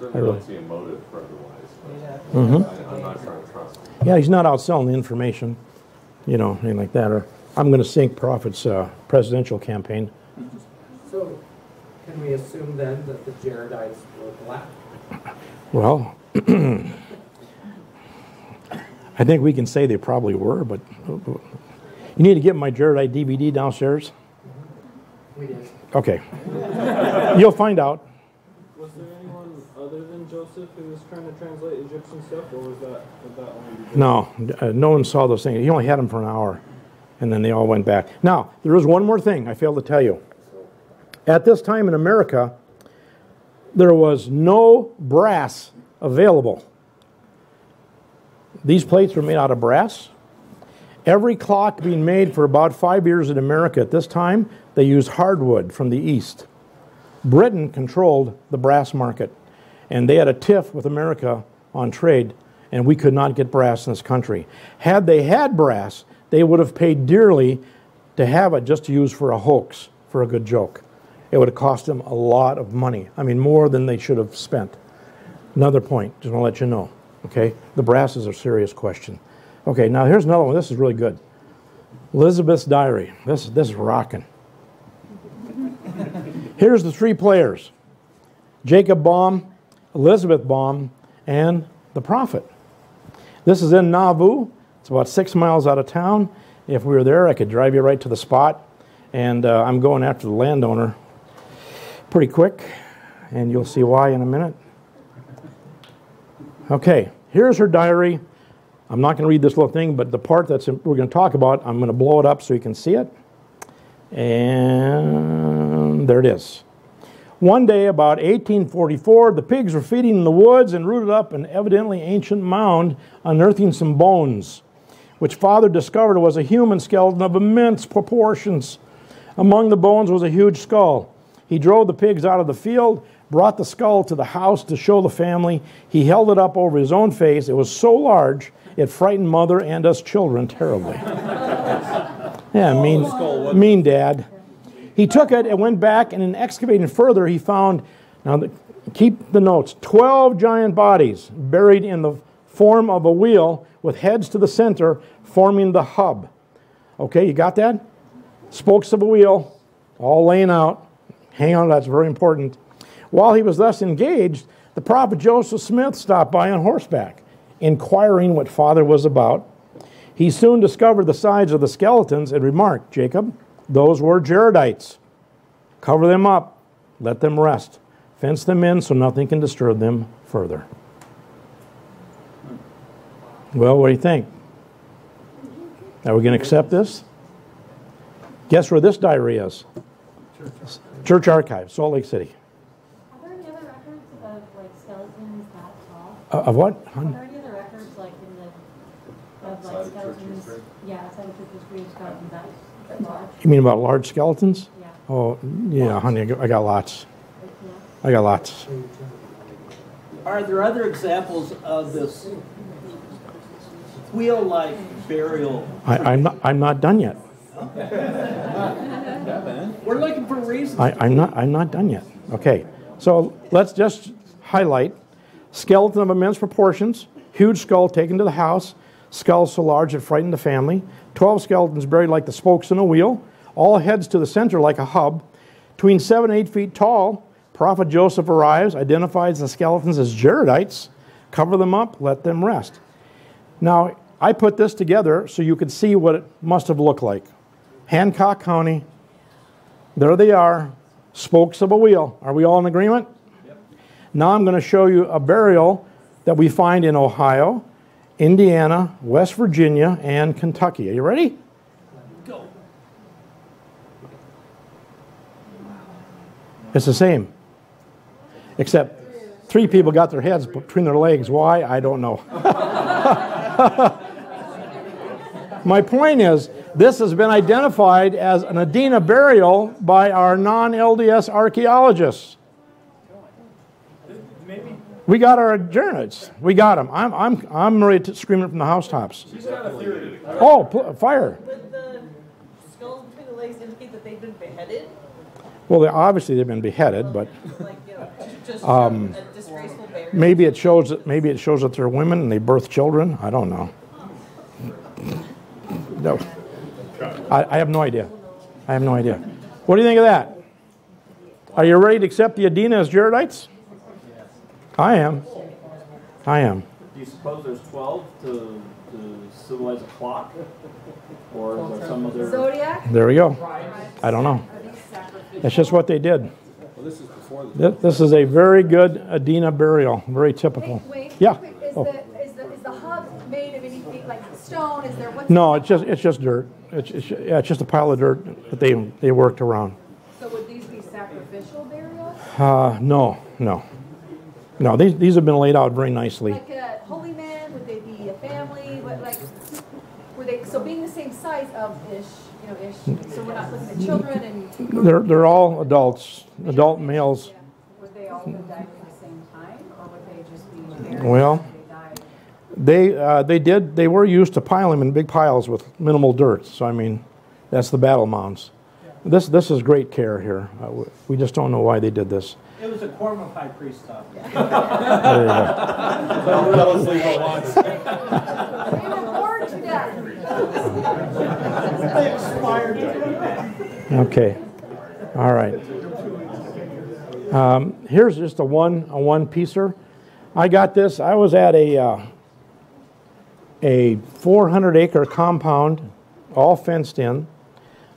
Certainly really- don't see a motive for otherwise. Yeah. but I- I'm not trying to trust him. Yeah, he's not out selling the information. you know, anything like that. Or I'm going to sink Prophet's uh, presidential campaign. So, can we assume then that the Jaredites were black? Well, I think we can say they probably were, but you need to get my Jaredite DVD downstairs. We did. Okay. You'll find out. Was there anyone other than Joseph who was trying to translate Egyptian stuff, or was that, was that only No, uh, no one saw those things. He only had them for an hour, and then they all went back. Now, there is one more thing I failed to tell you. At this time in America, there was no brass available. These plates were made out of brass. Every clock being made for about five years in America at this time, they used hardwood from the east. Britain controlled the brass market, and they had a tiff with America on trade, and we could not get brass in this country. Had they had brass, they would have paid dearly to have it just to use for a hoax, for a good joke. It would have cost them a lot of money. I mean, more than they should have spent. Another point, just to let you know. Okay, the brass is a serious question. Okay, now here's another one. This is really good. Elizabeth's diary. This this is rocking. Here's the three players: Jacob Baum, Elizabeth Baum, and the prophet. This is in Nauvoo. It's about six miles out of town. If we were there, I could drive you right to the spot. And uh, I'm going after the landowner pretty quick, and you'll see why in a minute. Okay, here's her diary. I'm not going to read this little thing, but the part that's we're going to talk about, I'm going to blow it up so you can see it. And there it is. One day, about 1844, the pigs were feeding in the woods and rooted up an evidently ancient mound, unearthing some bones, which father discovered was a human skeleton of immense proportions. Among the bones was a huge skull. He drove the pigs out of the field, brought the skull to the house to show the family. He held it up over his own face. It was so large, it frightened mother and us children terribly. yeah, mean, mean dad. He took it and went back, and in excavating further, he found, now the, keep the notes, 12 giant bodies buried in the form of a wheel with heads to the center, forming the hub. Okay, you got that? Spokes of a wheel, all laying out. Hang on, that's very important. While he was thus engaged, the prophet Joseph Smith stopped by on horseback, inquiring what father was about. He soon discovered the sides of the skeletons and remarked, Jacob, those were Jaredites. Cover them up, let them rest, fence them in so nothing can disturb them further. Well, what do you think? Are we going to accept this? Guess where this diary is? Church Archive, Salt Lake City. Are there any other records of like skeletons that tall? Uh, of what? Are there any other records like in the, of like of skeletons? history? Yeah, outside of church history, skeletons that, that large? You mean about large skeletons? Yeah. Oh, yeah, honey, I got- I got lots. Yeah. I got lots. Are there other examples of this wheel-like burial? I, I'm, not, I'm not done yet. We're looking for reasons. I, I'm, not, I'm not done yet. Okay, so let's just highlight skeleton of immense proportions, huge skull taken to the house, skull so large it frightened the family, 12 skeletons buried like the spokes in a wheel, all heads to the center like a hub, between 7 and 8 feet tall. Prophet Joseph arrives, identifies the skeletons as Jaredites, cover them up, let them rest. Now, I put this together so you could see what it must have looked like. Hancock County, there they are, spokes of a wheel. Are we all in agreement? Now I'm going to show you a burial that we find in Ohio, Indiana, West Virginia, and Kentucky. Are you ready? Go. It's the same. Except three people got their heads between their legs. Why? I don't know. My point is, this has been identified as an Adena burial by our non LDS archaeologists. We got our journals. We got them. I'm, I'm, I'm ready to scream it from the housetops. Oh, pl- fire. Would the skulls between the legs indicate that they've been beheaded? Well, they, obviously they've been beheaded, but Like, you know, just Um, a disgraceful burial? maybe it shows that maybe it shows that they're women and they birth children. I don't know. no. I, I have no idea. I have no idea. What do you think of that? Are you ready to accept the Adena as Jaredites? I am. I am. Do you suppose there's 12 to, to symbolize a clock? Or is there some other. Zodiac? There we go. I don't know. That's just what they did. Well, this is before the. This, this is a very good Adena burial, very typical. Hey, wait. Yeah. wait, Is Oh. the, is the, is the hub made of anything, like stone, is there, what's? No, it's just it's just dirt. It's, it's, yeah, it's just a pile of dirt that they they worked around. So would these be sacrificial burials? Uh, no, no, no. These these have been laid out very nicely. Like a holy man, would they be a family, what, like, were they, so being the same size of ish, you know, ish, so we're not looking at children and, They're they're all adults, adult males. Would they all have died at the same time, or would they just be buried Well- they? They uh, they did they were used to pile them in big piles with minimal dirt. So I mean, that's the battle mounds. This this is great care here. Uh, we- we just don't know why they did this. It was a quorum of high priest stuff. There you go. Fell asleep at once. they were bored to death. Okay. All right. Um, here's just a one a one piecer. I got this. I was at a uh, a 400 acre compound, all fenced in,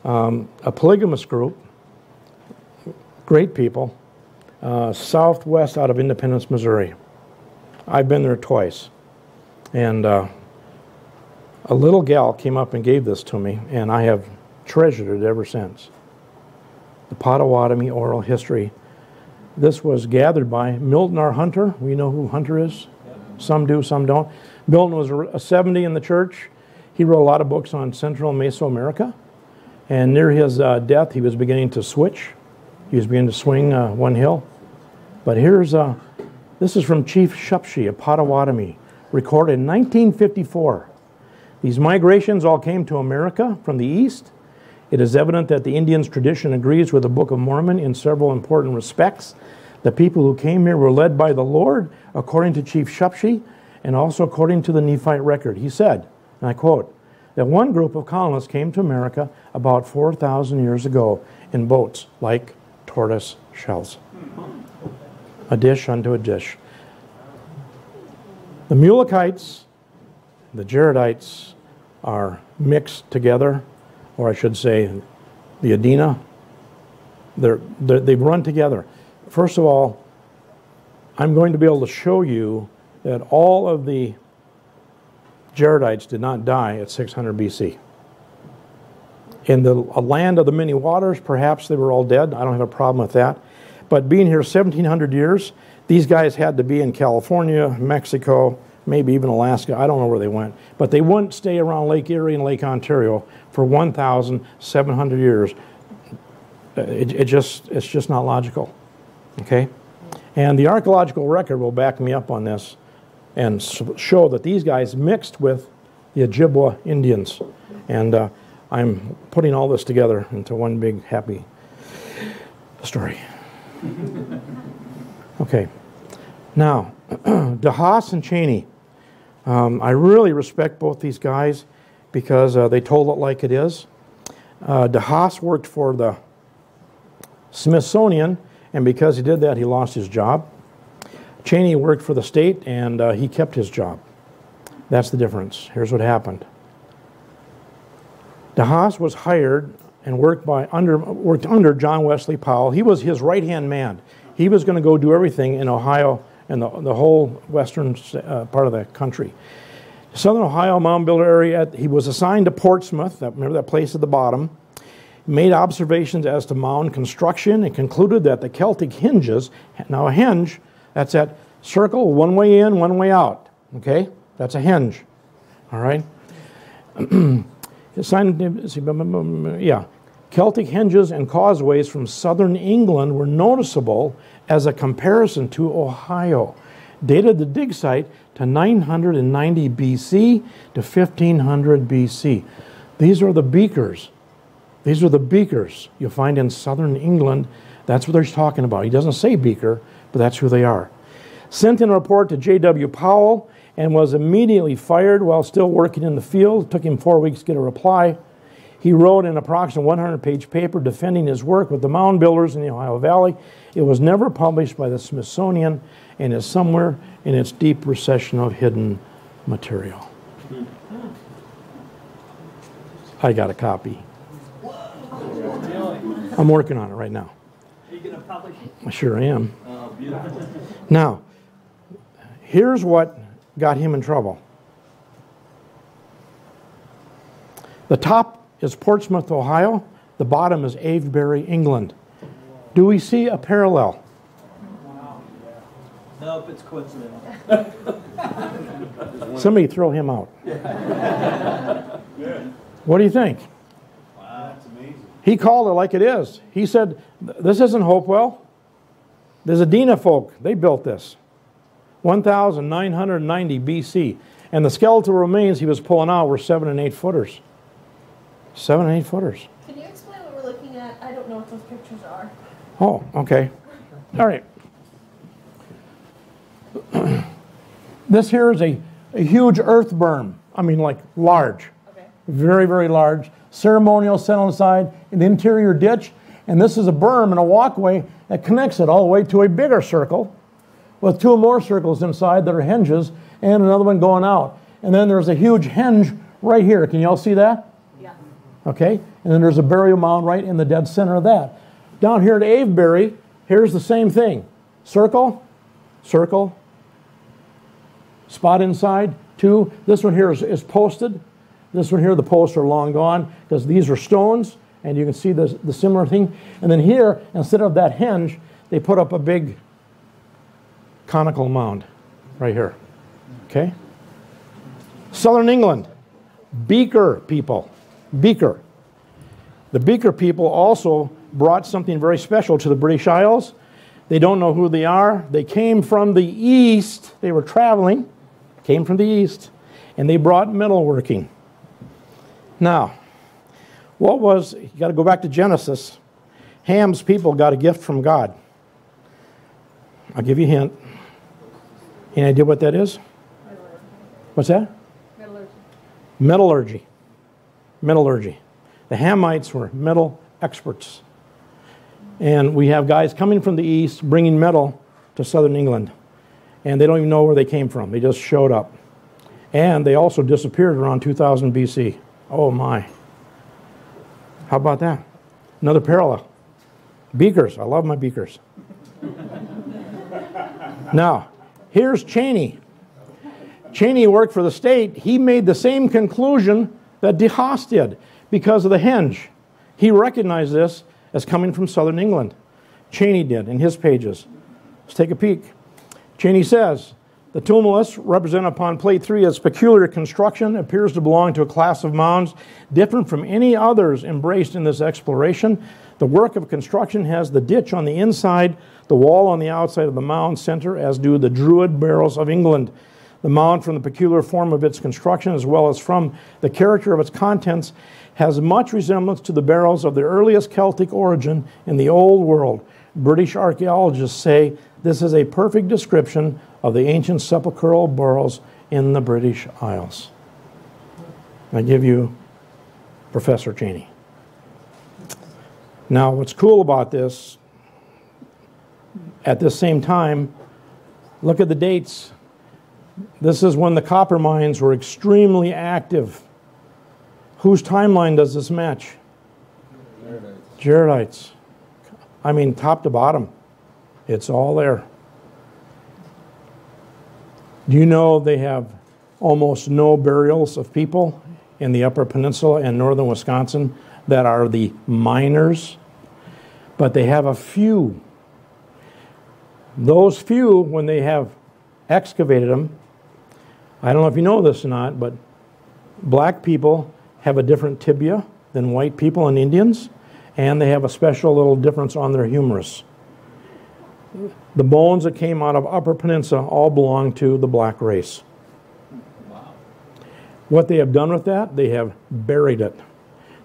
um, a polygamous group, great people, uh, southwest out of Independence, Missouri. I've been there twice, and uh, a little gal came up and gave this to me, and I have treasured it ever since. The Potawatomi Oral History. This was gathered by Milton R. Hunter. We know who Hunter is. Some do, some don't. Milton was a 70 in the church. He wrote a lot of books on Central Mesoamerica. And near his uh, death, he was beginning to switch. He was beginning to swing uh, one hill. But here's uh, this is from Chief Shupshi of Potawatomi, recorded in 1954. These migrations all came to America from the east. It is evident that the Indians' tradition agrees with the Book of Mormon in several important respects. The people who came here were led by the Lord, according to Chief Shupshi, and also according to the Nephite record. He said, and I quote, that one group of colonists came to America about 4,000 years ago in boats like tortoise shells. A dish unto a dish. The Mulekites, the Jaredites, are mixed together, or I should say, the Adena. They're, they're, they run together. First of all, I'm going to be able to show you that all of the Jaredites did not die at 600 BC. In the land of the many waters, perhaps they were all dead. I don't have a problem with that. But being here 1,700 years, these guys had to be in California, Mexico, maybe even Alaska. I don't know where they went. But they wouldn't stay around Lake Erie and Lake Ontario for 1,700 years. It, it just, it's just not logical. Okay? And the archaeological record will back me up on this and show that these guys mixed with the Ojibwa Indians. And uh, I'm putting all this together into one big happy story. Okay. Now, DeHaas and Cheney. Um, I really respect both these guys because uh, they told it like it is. Uh, DeHaas worked for the Smithsonian, and because he did that, he lost his job. Cheney worked for the state, and uh, he kept his job. That's the difference. Here's what happened. DeHaas was hired and worked by under worked under John Wesley Powell. He was his right hand man. He was going to go do everything in Ohio and the, the whole western uh, part of the country. Southern Ohio, Mound Builder area. He was assigned to Portsmouth. That, remember that place at the bottom. Made observations as to mound construction and concluded that the Celtic hinges. Now a hinge, that's that circle, one way in, one way out. Okay, that's a hinge. All right. Yeah. Celtic hinges and causeways from southern England were noticeable as a comparison to Ohio. Dated the dig site to 990 BC to 1500 BC. These are the beakers. These are the beakers you'll find in southern England. That's what they're talking about. He doesn't say beaker, but that's who they are. Sent in a report to J.W. Powell and was immediately fired while still working in the field. It took him four weeks to get a reply. He wrote an approximate 100 page paper defending his work with the mound builders in the Ohio Valley. It was never published by the Smithsonian and is somewhere in its deep recession of hidden material. I got a copy. I'm working on it right now. Are you gonna publish it? I sure am. Beautiful. Now, here's what got him in trouble. The top is Portsmouth, Ohio. The bottom is Avebury, England. Do we see a parallel? Nope, it's coincidental. Somebody throw him out. What do you think? Wow, that's amazing. He called it like it is. He said, This isn't Hopewell. There's Adena folk. They built this. 1990 BC. And the skeletal remains he was pulling out were seven and eight footers. Seven and eight footers. Can you explain what we're looking at? I don't know what those pictures are. Oh, okay. All right. this here is a, a huge earth berm. I mean, like large. Okay. Very, very large. Ceremonial set on the side, an interior ditch, and this is a berm and a walkway that connects it all the way to a bigger circle with two more circles inside that are hinges and another one going out. And then there's a huge hinge right here. Can you all see that? Yeah. Okay? And then there's a burial mound right in the dead center of that. Down here at Avebury, here's the same thing. Circle, circle, spot inside, two. This one here is, is posted. This one here, the posts are long gone because these are stones, and you can see the, the similar thing. And then here, instead of that hinge, they put up a big conical mound right here. Okay? Southern England, Beaker people. Beaker. The Beaker people also brought something very special to the British Isles. They don't know who they are. They came from the east. They were traveling, came from the east, and they brought metalworking. Now, what was, you got to go back to Genesis. Ham's people got a gift from God. I'll give you a hint. Any idea what that is? What's that? Metallurgy. Metallurgy. Metallurgy. The Hamites were metal experts. And we have guys coming from the east bringing metal to southern England. And they don't even know where they came from. They just showed up. And they also disappeared around 2000 BC. Oh my. How about that? Another parallel. Beakers. I love my beakers. now, here's Cheney. Cheney worked for the state. He made the same conclusion that De Haas did because of the hinge. He recognized this as coming from southern England. Cheney did in his pages. Let's take a peek. Cheney says, the tumulus, represented upon plate 3 as peculiar construction, appears to belong to a class of mounds different from any others embraced in this exploration. The work of construction has the ditch on the inside, the wall on the outside of the mound center, as do the Druid barrows of England. The mound, from the peculiar form of its construction as well as from the character of its contents, has much resemblance to the barrows of the earliest Celtic origin in the Old World. British archaeologists say this is a perfect description of the ancient sepulchral barrows in the British Isles. I give you Professor Cheney. Now, what's cool about this, at this same time, look at the dates. This is when the copper mines were extremely active. Whose timeline does this match? Jaredites. I mean, top to bottom. It's all there. Do you know they have almost no burials of people in the Upper Peninsula and northern Wisconsin that are the miners? But they have a few. Those few, when they have excavated them, I don't know if you know this or not, but black people have a different tibia than white people and Indians, and they have a special little difference on their humerus. The bones that came out of Upper Peninsula all belong to the black race. What they have done with that, they have buried it.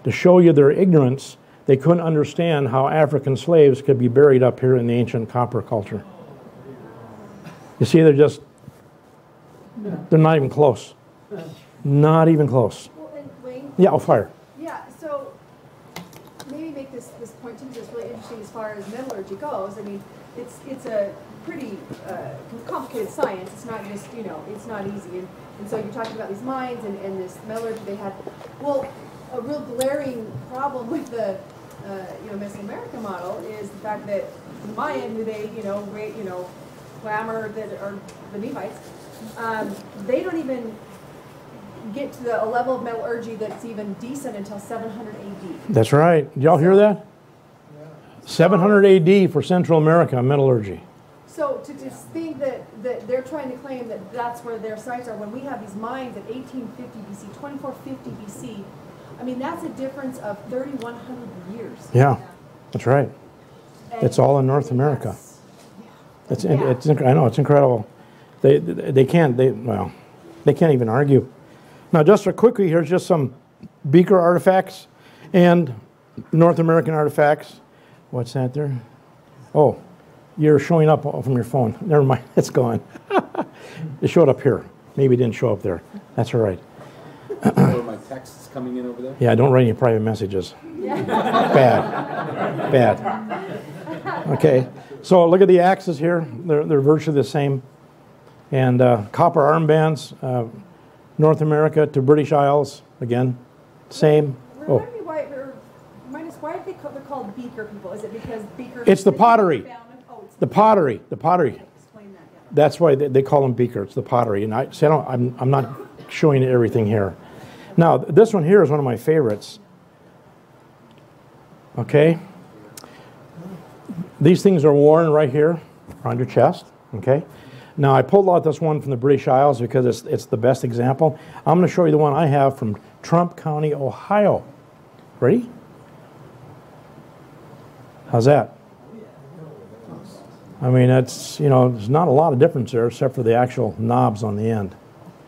To show you their ignorance, they couldn't understand how African slaves could be buried up here in the ancient copper culture. You see, they're just, they're not even close. Not even close. Well, and Wayne, Yeah, oh, fire. yeah, so maybe make this, point it's really interesting as far as metallurgy goes. I mean, it's, it's a pretty uh, complicated science. It's not just, you know, it's not easy. And, and so you're talking about these mines and, and this metallurgy they had. Well, a real glaring problem with the, uh, you know, Mesoamerica model is the fact that the Mayan, who they, you know, you know, glamour that are the Nephites, um, they don't even get to the, a level of metallurgy that's even decent until 700 AD. That's right. Y'all hear that? 700 AD for Central America metallurgy. So to just think that, that they're trying to claim that that's where their sites are, when we have these mines at 1850 BC, 2450 BC, I mean, that's a difference of 3,100 years. Yeah, that's right. It's all in North America. It's, Yeah. it's, inc- I know, it's incredible. They, they can't, they, well, they can't even argue. Now, just a quickly, here's just some beaker artifacts and North American artifacts. What's that there? Oh, you're showing up from your phone. Never mind, it's gone. It showed up here. Maybe it didn't show up there. That's all right. My texts coming in over there? Yeah, I don't write any private messages. Bad. Bad. Okay, so look at the axes here. They're, they're virtually the same. And uh, copper armbands, uh, North America to British Isles, again, same. Oh, Remind me why, or remind us, why are they called, they're called beaker people? Is it because beakers? It's the pottery. Oh, it's the pottery, the pottery. That, yeah. That's why they, they call them beaker. It's the pottery. And I, don't, I'm, I'm not showing everything here. Now, this one here is one of my favorites. Okay? These things are worn right here around your chest. Okay? Now, I pulled out this one from the British Isles because it's, it's the best example. I'm going to show you the one I have from Trumbull County, Ohio. Ready? How's that? I mean, that's, you know, there's not a lot of difference there except for the actual knobs on the end.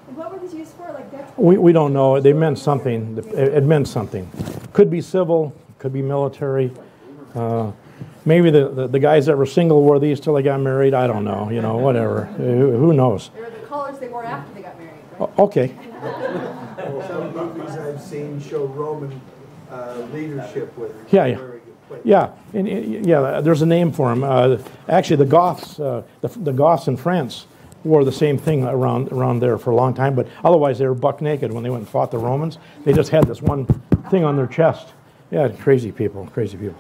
And what were these used for? Like that's. We, we don't know. They meant something. It, it meant something. Could be civil, could be military. Uh, maybe the, the, the guys that were single wore these till they got married. I don't know. You know, whatever. Who, who knows? They were the colors they wore after they got married, right? O- Okay. Some movies I've seen show Roman uh, leadership with Yeah, yeah. Yeah, and, and- yeah. There's a name for them. Uh, actually, the Goths, uh, the, the Goths in France, wore the same thing around around there for a long time. But otherwise, they were buck naked when they went and fought the Romans. They just had this one thing on their chest. Yeah, crazy people, crazy people.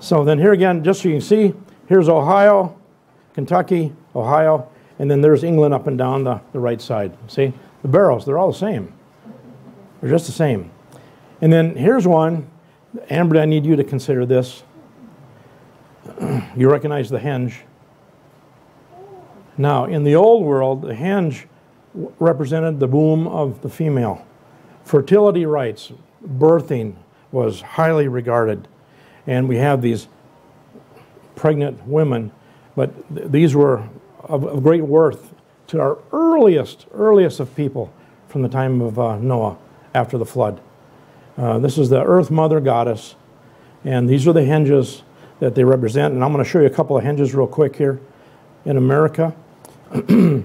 So then here again, just so you can see, here's Ohio, Kentucky, Ohio, and then there's England up and down the, the right side. See? The barrels, they're all the same. They're just the same. And then here's one. Amber, I need you to consider this. You recognize the henge. Now, in the old world, the henge w- represented the womb of the female. Fertility rites, birthing was highly regarded. And we have these pregnant women, but th- these were of, of great worth to our earliest, earliest of people from the time of uh, Noah after the flood. Uh, this is the earth mother goddess, and these are the hinges that they represent. And I'm going to show you a couple of hinges real quick here in America.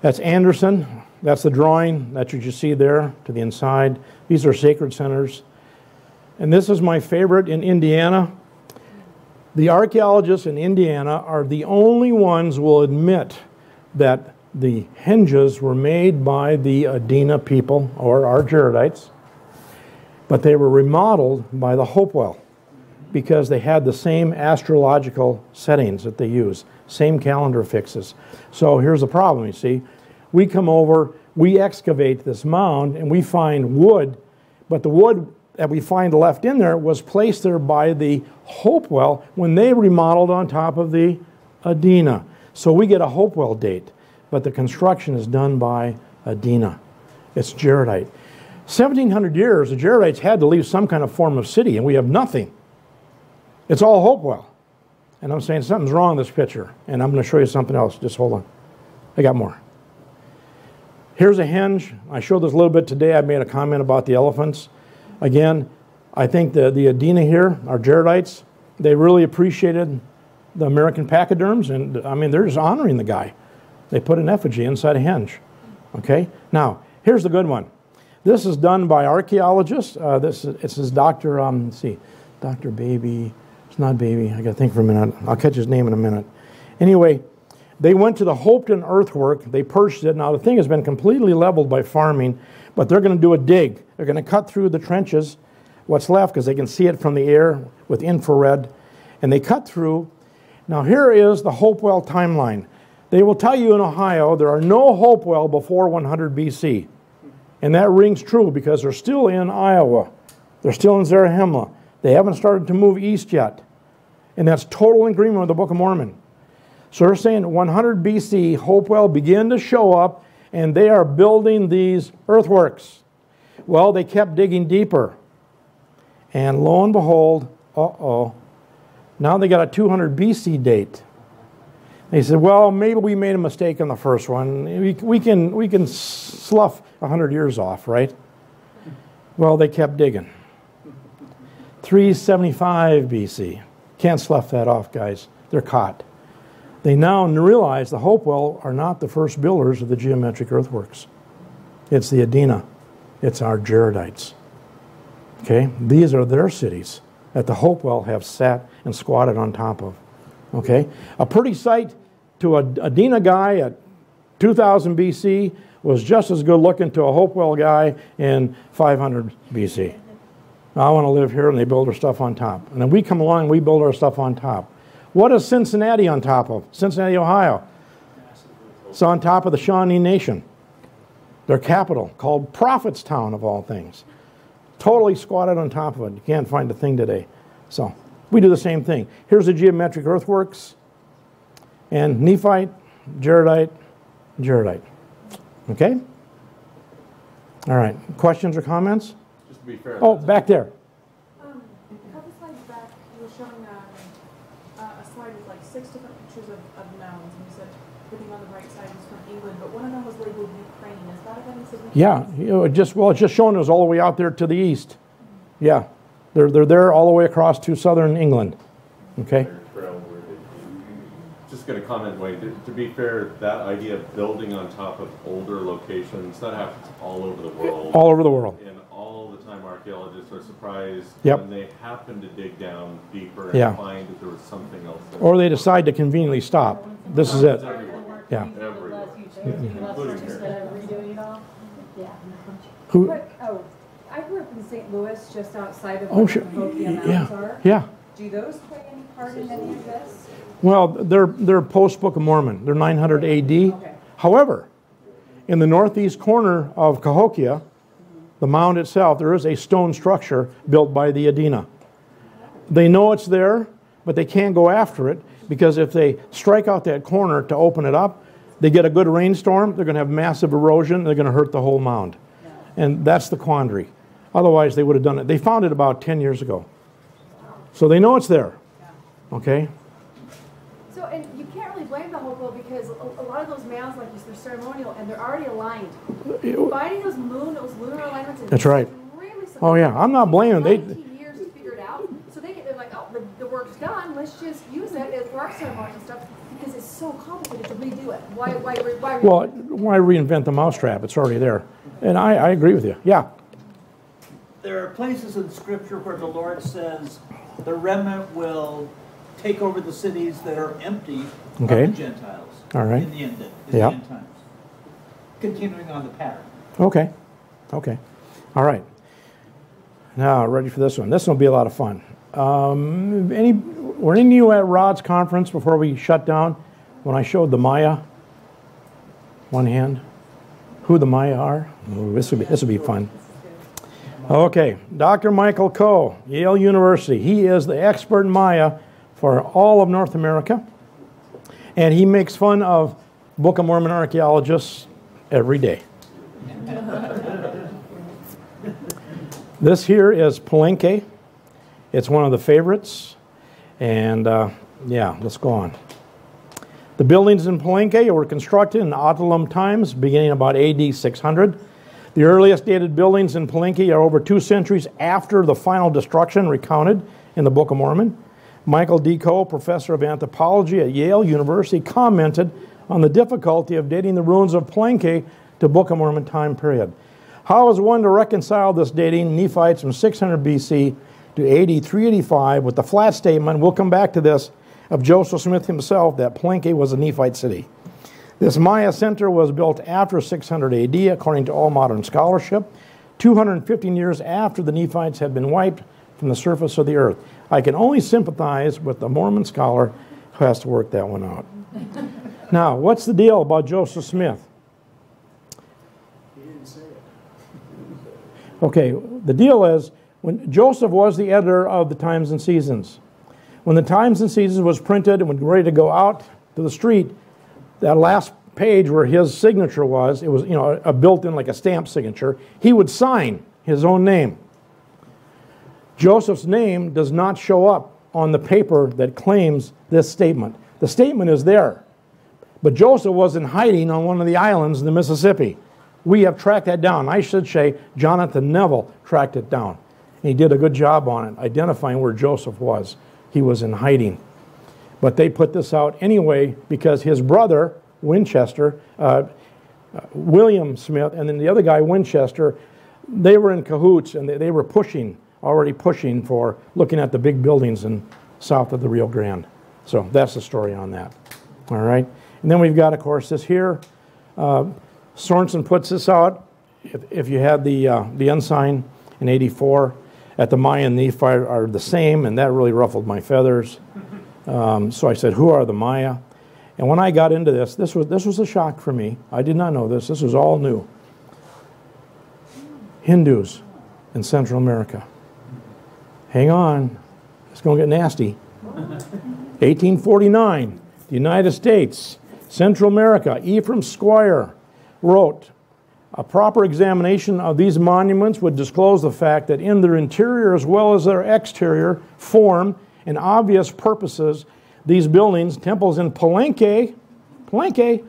That's Anderson. That's the drawing. What you see there to the inside. These are sacred centers. And this is my favorite in Indiana. The archaeologists in Indiana are the only ones will admit that the hinges were made by the Adena people or our Jaredites, but they were remodeled by the Hopewell because they had the same astrological settings that they use, same calendar fixes. So here's the problem, you see. We come over, we excavate this mound, and we find wood, but the wood that we find left in there was placed there by the Hopewell when they remodeled on top of the Adena. So we get a Hopewell date, but the construction is done by Adena. It's Jaredite. 1700 years, the Jaredites had to leave some kind of form of city, and we have nothing. It's all Hopewell. And I'm saying something's wrong with this picture, and I'm going to show you something else. Just hold on. I got more. Here's a hinge. I showed this a little bit today. I made a comment about the elephants. Again, I think the, the Adena here, our Jaredites, they really appreciated the American pachyderms, and I mean, they're just honoring the guy. They put an effigy inside a hinge. Okay? Now, here's the good one. This is done by archaeologists. Uh, this, is- this is Dr. Um, let's see, Dr. Baby. It's not Baby. I got to think for a minute. I'll catch his name in a minute. Anyway, they went to the Hopeton earthwork. They purged it. Now, the thing has been completely leveled by farming, but they're going to do a dig. They're going to cut through the trenches, what's left, because they can see it from the air with infrared. And they cut through. Now, here is the Hopewell timeline. They will tell you in Ohio there are no Hopewell before 100 BC. And that rings true because they're still in Iowa. They're still in Zarahemla. They haven't started to move east yet. And that's total agreement with the Book of Mormon. So they're saying 100 BC, Hopewell begin to show up and they are building these earthworks. Well, they kept digging deeper. And lo and behold, uh oh, now they got a 200 BC date. They said, well, maybe we made a mistake on the first one. We, we, can, we can slough 100 years off, right? Well, they kept digging. 375 BC. Can't slough that off, guys. They're caught. They now realize the Hopewell are not the first builders of the geometric earthworks. It's the Adena. It's our Jaredites. Okay? These are their cities that the Hopewell have sat and squatted on top of. Okay? A pretty sight to a Adena guy at 2000 BC was just as good looking to a Hopewell guy in 500 BC. I want to live here, and they build their stuff on top. And then we come along, and we build our stuff on top. What is Cincinnati on top of? Cincinnati, Ohio. It's on top of the Shawnee Nation, their capital, called Prophetstown, of all things. Totally squatted on top of it. You can't find a thing today. So we do the same thing. Here's the geometric earthworks, and Nephite, Jaredite, Jaredite. Okay? All right. Questions or comments? Just to be fair. Oh, back there. Um, a couple slides back, you were showing um, a, a slide with like six different pictures of, of mounds, and you said everything on the right side was from England, but one of them was labeled Ukraine. Is that of any significance? Yeah, you know, it just well, it's just showing us all the way out there to the east. Yeah, they're they're there all the way across to southern England. Okay. Just going to comment, Wayne, to, to be fair, that idea of building on top of older locations, that happens all over the world. All over the world. And all the time archaeologists are surprised Yep. when they happen to dig down deeper Yeah. and find that there was something else there. Or they decide to conveniently stop. This is it. Yeah. Everywhere. Including here. Instead of redoing it all? Yeah. Who? Oh, I grew up in St. Louis, just outside of Oh, where the sure. Cahokia Mounds Yeah. are. Yeah. Do those play any part in any of this? Well, they're they're post Book of Mormon. They're 900 AD. However, in the northeast corner of Cahokia, the mound itself, there is a stone structure built by the Adena. They know it's there, but they can't go after it because if they strike out that corner to open it up, they get a good rainstorm, they're going to have massive erosion, they're going to hurt the whole mound. And that's the quandary. Otherwise, they would have done it. They found it about 10 years ago. So they know it's there. Okay? So, and you can't really blame the Hopewell because a, a lot of those mounds, like you they're ceremonial and they're already aligned. Finding those moon, those lunar alignments That's right. extremely Oh, yeah. I'm not blaming. They, 19 years to figure it out. So they get, they're like, oh, the, the work's done. Let's just use it as for our ceremony and stuff because it's so complicated to redo it. Why, why, why? re- Well, why reinvent the mousetrap? It's already there. And I, I agree with you. Yeah. There are places in scripture where the Lord says the remnant will take over the cities that are empty Okay. of the Gentiles. All right. In the end, in Yeah. the end times. Continuing on the pattern. Okay. Okay. All right. Now, ready for this one. This one will be a lot of fun. Um, any, were any of you at Rod's conference before we shut down when I showed the Maya? One hand. Who the Maya are? Ooh, this would be this would be fun. Okay, Dr. Michael Coe, Yale University. He is the expert in Maya for all of North America, and he makes fun of Book of Mormon archaeologists every day. This here is Palenque. It's one of the favorites. And uh, yeah, let's go on. The buildings in Palenque were constructed in Ottalam times, beginning about AD 600. The earliest dated buildings in Palenque are over two centuries after the final destruction recounted in the Book of Mormon. Michael D. Coe, professor of anthropology at Yale University, commented on the difficulty of dating the ruins of Palenque to Book of Mormon time period. How is one to reconcile this dating Nephites from 600 BC to AD 385 with the flat statement, we'll come back to this, of Joseph Smith himself that Palenque was a Nephite city? This Maya center was built after 600 AD, according to all modern scholarship, 215 years after the Nephites had been wiped from the surface of the earth. I can only sympathize with the Mormon scholar who has to work that one out. now, what's the deal about Joseph Smith? He didn't say it. okay, the deal is when Joseph was the editor of the Times and Seasons. When the Times and Seasons was printed and was ready to go out to the street, that last page where his signature was, it was you know a built-in like a stamp signature. He would sign his own name. Joseph's name does not show up on the paper that claims this statement. The statement is there, but Joseph was in hiding on one of the islands in the Mississippi. We have tracked that down. I should say Jonathan Neville tracked it down. He did a good job on it, identifying where Joseph was. He was in hiding. But they put this out anyway because his brother, Winchester, uh, uh, William Smith, and then the other guy, Winchester, they were in cahoots and they, they were pushing, already pushing for looking at the big buildings in south of the Rio Grande. So that's the story on that. All right. And then we've got, of course, this here. Uh, Sorenson puts this out. If, if you had the, uh, the ensign in 84, at the Maya and Nephi are the same, and that really ruffled my feathers. Um, so I said, Who are the Maya? And when I got into this, this was, this was a shock for me. I did not know this. This was all new. Hindus in Central America. Hang on, it's going to get nasty. 1849, the United States, Central America, Ephraim Squier wrote, a proper examination of these monuments would disclose the fact that in their interior as well as their exterior form and obvious purposes, these buildings, temples in Palenque, Palenque,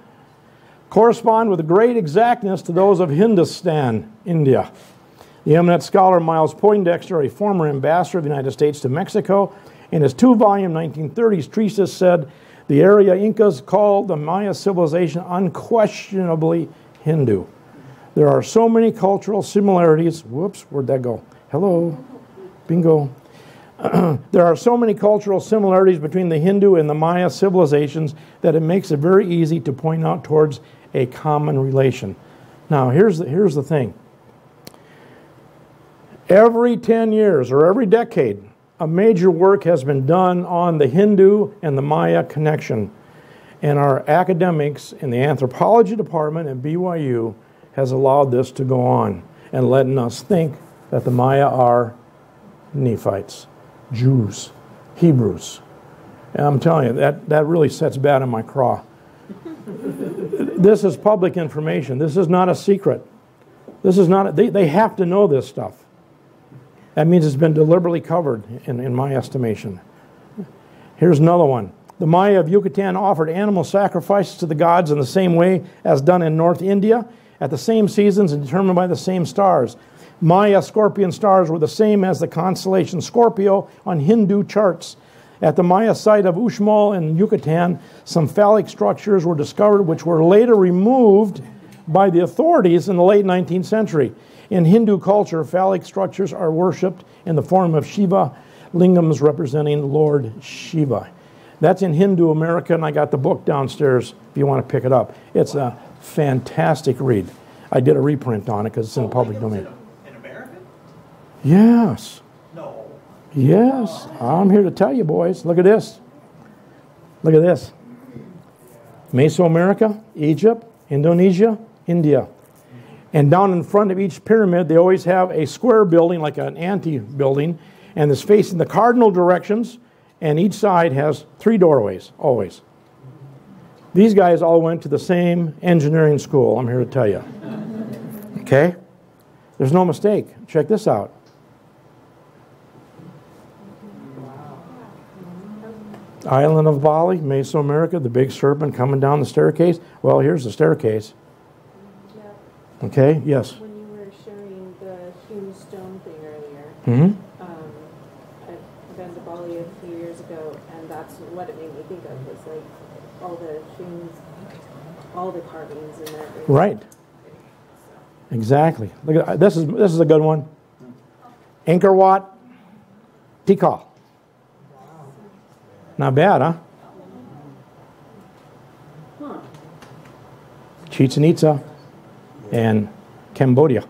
correspond with great exactness to those of Hindustan, India. The eminent scholar Miles Poindexter, a former ambassador of the United States to Mexico, in his two volume 1930s treatise said the area Incas called the Maya civilization unquestionably Hindu. There are so many cultural similarities. Whoops, where'd that go? Hello, bingo. there are so many cultural similarities between the Hindu and the Maya civilizations that it makes it very easy to point out towards a common relation. Now, here's the, here's the thing every 10 years or every decade, a major work has been done on the Hindu and the Maya connection. And our academics in the anthropology department at BYU has allowed this to go on and letting us think that the Maya are Nephites, Jews, Hebrews. And I'm telling you, that, that really sets bad in my craw. this is public information. This is not a secret. This is not, a, they, they have to know this stuff. That means it's been deliberately covered, in, in my estimation. Here's another one. The Maya of Yucatan offered animal sacrifices to the gods in the same way as done in North India at the same seasons and determined by the same stars. Maya scorpion stars were the same as the constellation Scorpio on Hindu charts. At the Maya site of Uxmal in Yucatan, some phallic structures were discovered which were later removed by the authorities in the late 19th century. In Hindu culture, phallic structures are worshipped in the form of Shiva lingams representing Lord Shiva. That's in Hindu America, and I got the book downstairs if you want to pick it up. It's a fantastic read. I did a reprint on it because it's in the oh, public domain. In America? Yes. No. Yes. I'm here to tell you, boys. Look at this. Look at this. Mesoamerica, Egypt, Indonesia, India. And down in front of each pyramid, they always have a square building, like an ante building, and it's facing the cardinal directions, and each side has three doorways, always. These guys all went to the same engineering school, I'm here to tell you. Okay? There's no mistake. Check this out. Island of Bali, Mesoamerica, the big serpent coming down the staircase. Well, here's the staircase. Okay, yes. When you were showing the hewn stone thing earlier, hmm um, I've been to Bali a few years ago, and that's what it made me think of, was like all the things, all the carvings in that. Right. Exactly. Look at this is this is a good one. Angkor Wat, Tikal. Not bad, huh? Chichen Itza and Cambodia.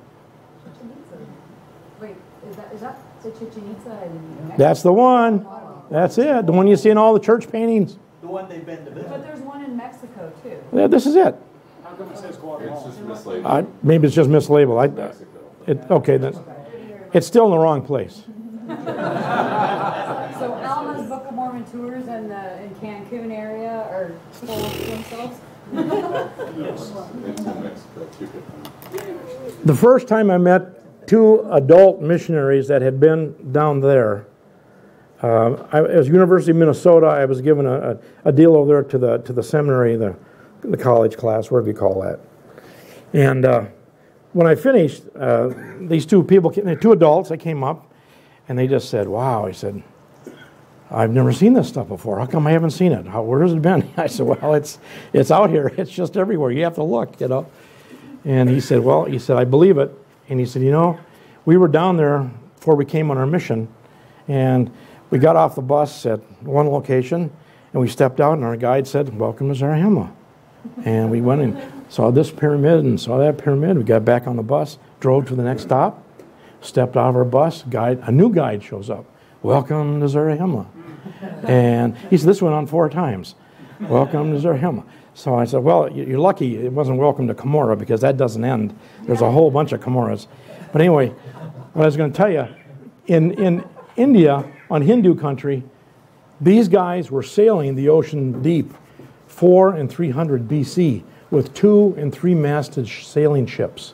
Wait, is that, is that the Chichen Itza in That's the one. That's it. The one you see in all the church paintings. The one they've been to But there's one in Mexico too. Yeah, this is it. How come it says It's just mislabeled. I, maybe it's just mislabeled. I, Mexico. it, okay, then. It's still in the wrong place. So Alma's Book of Mormon tours in the, in Cancun area are full of themselves? The first time I met two adult missionaries that had been down there, uh, I, was University of Minnesota. I was given a, a, deal over there to the to the seminary, the the college class, whatever you call that. And uh, when I finished, uh, these two people, two adults, they came up, and they just said, "Wow," he said. I've never seen this stuff before. How come I haven't seen it? How, where has it been? I said, well, it's it's out here. It's just everywhere. You have to look, you know. And he said, Well, he said, I believe it. And he said, You know, we were down there before we came on our mission, and we got off the bus at one location, and we stepped out, and our guide said, Welcome to Zarahemla. And we went and saw this pyramid and saw that pyramid. We got back on the bus, drove to the next stop, stepped out of our bus. Guide, a new guide shows up. Welcome to Zarahemla. And he said, This went on four times. Welcome to Zarahemla. So I said, Well, you- you're lucky it wasn't welcome to Cumorah because that doesn't end. There's a whole bunch of Cumorahs. But anyway, what I was going to tell you in, in India, on Hindu country, these guys were sailing the ocean deep, 4 and 300 BC, with two and three masted sailing ships.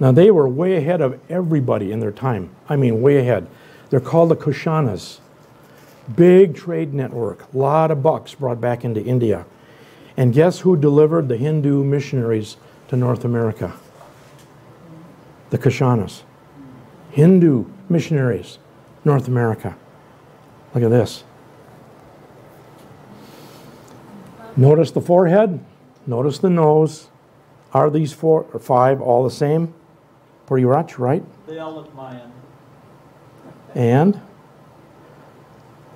Now, they were way ahead of everybody in their time. I mean, way ahead. They're called the Kushanas. Big trade network, a lot of bucks brought back into India. And guess who delivered the Hindu missionaries to North America? The Kushanas. Hindu missionaries, North America. Look at this. Notice the forehead, notice the nose. Are these four or five all the same? Pretty much, right? They all look Mayan. And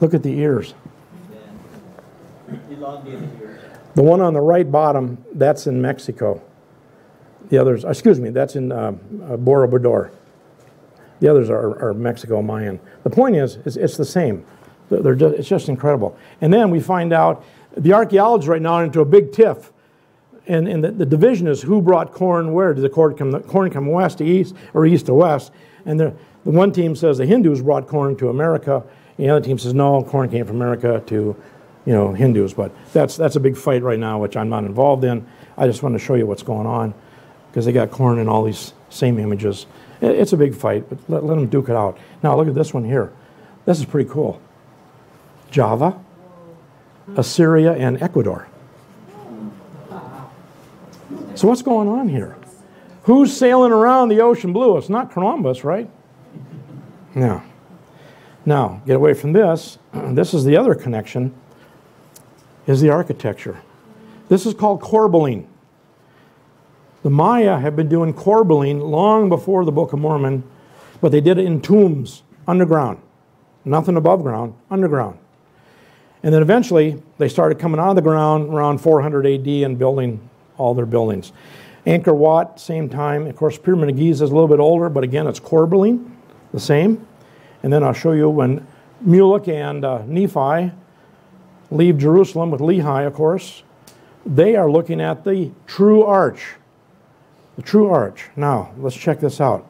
look at the ears. The one on the right bottom, that's in Mexico. The others, excuse me, that's in uh, uh, Borobudur. The others are, are Mexico Mayan. The point is, it's, it's the same. Just, it's just incredible. And then we find out the archaeologists right now are into a big tiff. And, and the, the division is who brought corn where? Did the corn come, the corn come west to east or east to west? And the, the one team says the Hindus brought corn to America. And the other team says no, corn came from America to you know, Hindus. But that's, that's a big fight right now, which I'm not involved in. I just want to show you what's going on because they got corn in all these same images. It's a big fight, but let, let them duke it out. Now, look at this one here. This is pretty cool. Java, Assyria, and Ecuador. So, what's going on here? Who's sailing around the ocean blue? It's not Columbus, right? No. Now, get away from this. This is the other connection, is the architecture. This is called corbelling. The Maya have been doing corbelling long before the Book of Mormon, but they did it in tombs, underground. Nothing above ground, underground. And then eventually they started coming out of the ground around 400 AD and building all their buildings. Angkor Wat, same time. Of course, Pyramid of Giza is a little bit older, but again, it's corbelling, the same. And then I'll show you when Mulek and uh, Nephi leave Jerusalem with Lehi, of course, they are looking at the true arch. The true arch. Now, let's check this out.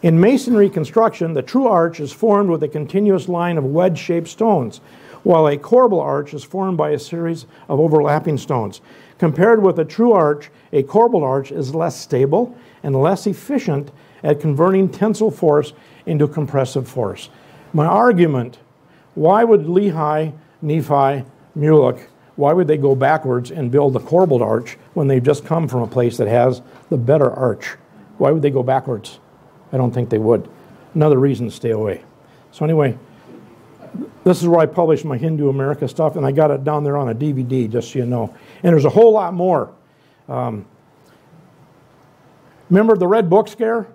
In masonry construction, the true arch is formed with a continuous line of wedge shaped stones, while a corbel arch is formed by a series of overlapping stones. Compared with a true arch, a corbel arch is less stable and less efficient at converting tensile force into compressive force. My argument why would Lehi, Nephi, Mulek, why would they go backwards and build the corbelled arch when they've just come from a place that has the better arch? Why would they go backwards? I don't think they would. Another reason to stay away. So, anyway, this is where I published my Hindu America stuff, and I got it down there on a DVD, just so you know. And there's a whole lot more. Um, remember the Red Book scare?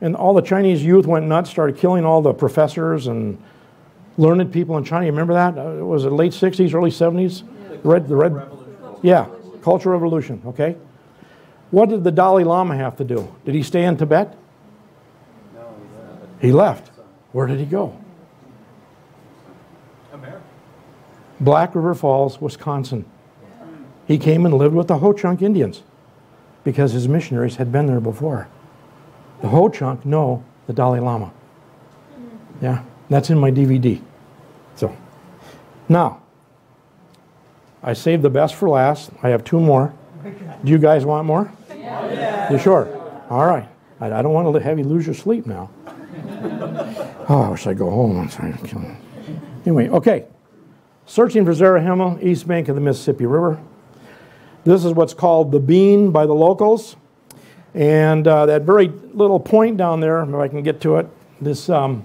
And all the Chinese youth went nuts, started killing all the professors and learned people in China. You remember that? Uh, it was it late 60s, early 70s? Red, the Red, Revolution. yeah, Cultural Revolution, okay. What did the Dalai Lama have to do? Did he stay in Tibet? No, he left. Where did he go? America. Black River Falls, Wisconsin. He came and lived with the Ho Chunk Indians because his missionaries had been there before. The Ho Chunk know the Dalai Lama. Yeah, that's in my DVD. So, now, I saved the best for last. I have two more. Do you guys want more? Yeah. You sure? All right. I, I don't want to have you lose your sleep now. Oh, I wish I'd go home. I'm sorry. Anyway, okay. Searching for Zarahemla, east bank of the Mississippi River. This is what's called the bean by the locals. And uh, that very little point down there, if I can get to it, this, um,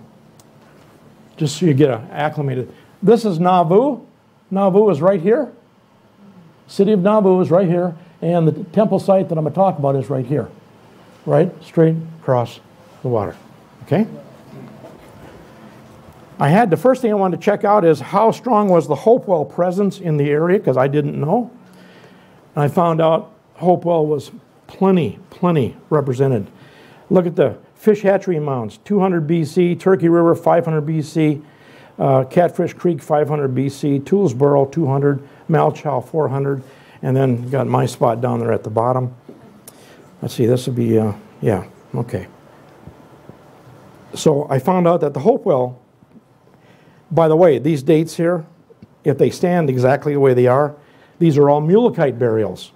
just so you get acclimated. This is Nauvoo. Nauvoo is right here. City of Nauvoo is right here. And the temple site that I'm going to talk about is right here. Right? Straight across the water. Okay? I had the first thing I wanted to check out is how strong was the Hopewell presence in the area because I didn't know. And I found out Hopewell was plenty, plenty represented. Look at the fish hatchery mounds 200 BC, Turkey River 500 BC, uh, Catfish Creek 500 BC, Toolsboro 200, Malchow 400, and then got my spot down there at the bottom. Let's see, this would be, uh, yeah, okay. So I found out that the Hopewell by the way, these dates here, if they stand exactly the way they are, these are all Mulekite burials,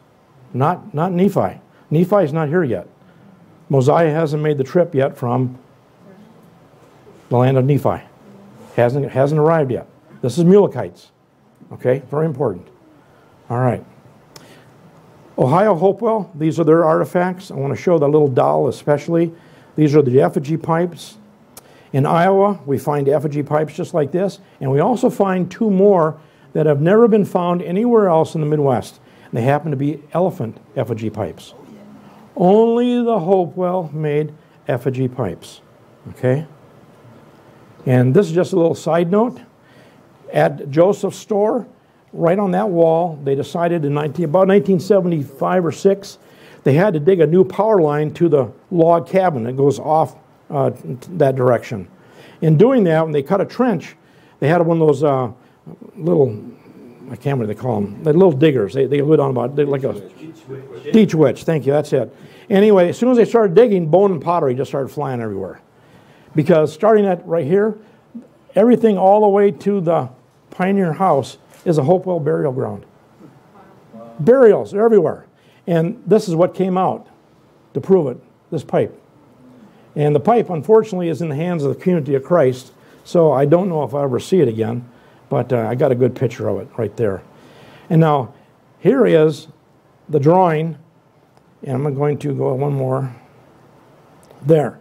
not, not Nephi. Nephi is not here yet. Mosiah hasn't made the trip yet from the land of Nephi. Hasn't, hasn't arrived yet. This is Mulekites. Okay, very important. All right. Ohio Hopewell, these are their artifacts. I want to show the little doll especially. These are the effigy pipes. In Iowa, we find effigy pipes just like this, and we also find two more that have never been found anywhere else in the Midwest. They happen to be elephant effigy pipes. Only the Hopewell made effigy pipes. Okay? And this is just a little side note. At Joseph's store, right on that wall, they decided in 19, about 1975 or 6, they had to dig a new power line to the log cabin that goes off uh, that direction. In doing that, when they cut a trench, they had one of those uh, little, I can't remember what they call them, the little diggers. They, they would on about, like a ditch witch. Thank you, that's it. Anyway, as soon as they started digging, bone and pottery just started flying everywhere. Because starting at right here, everything all the way to the Pioneer House is a Hopewell burial ground. Burials everywhere. And this is what came out to prove it, this pipe. And the pipe, unfortunately, is in the hands of the community of Christ, so I don't know if I'll ever see it again, but uh, I got a good picture of it right there. And now, here is the drawing, and I'm going to go one more. There.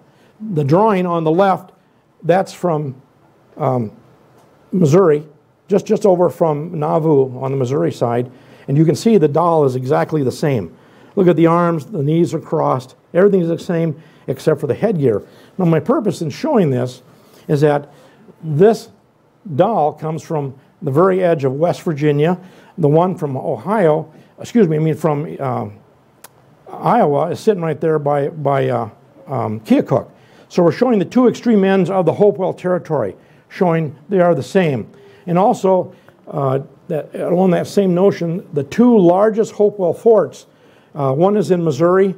The drawing on the left, that's from um, Missouri, just, just over from Nauvoo on the Missouri side, and you can see the doll is exactly the same. Look at the arms, the knees are crossed, everything is the same except for the headgear. Now, my purpose in showing this is that this doll comes from the very edge of West Virginia. The one from Ohio, excuse me, I mean from uh, Iowa, is sitting right there by, by uh, um, Keokuk. So we're showing the two extreme ends of the Hopewell territory, showing they are the same. And also, uh, that, along that same notion, the two largest Hopewell forts, uh, one is in Missouri,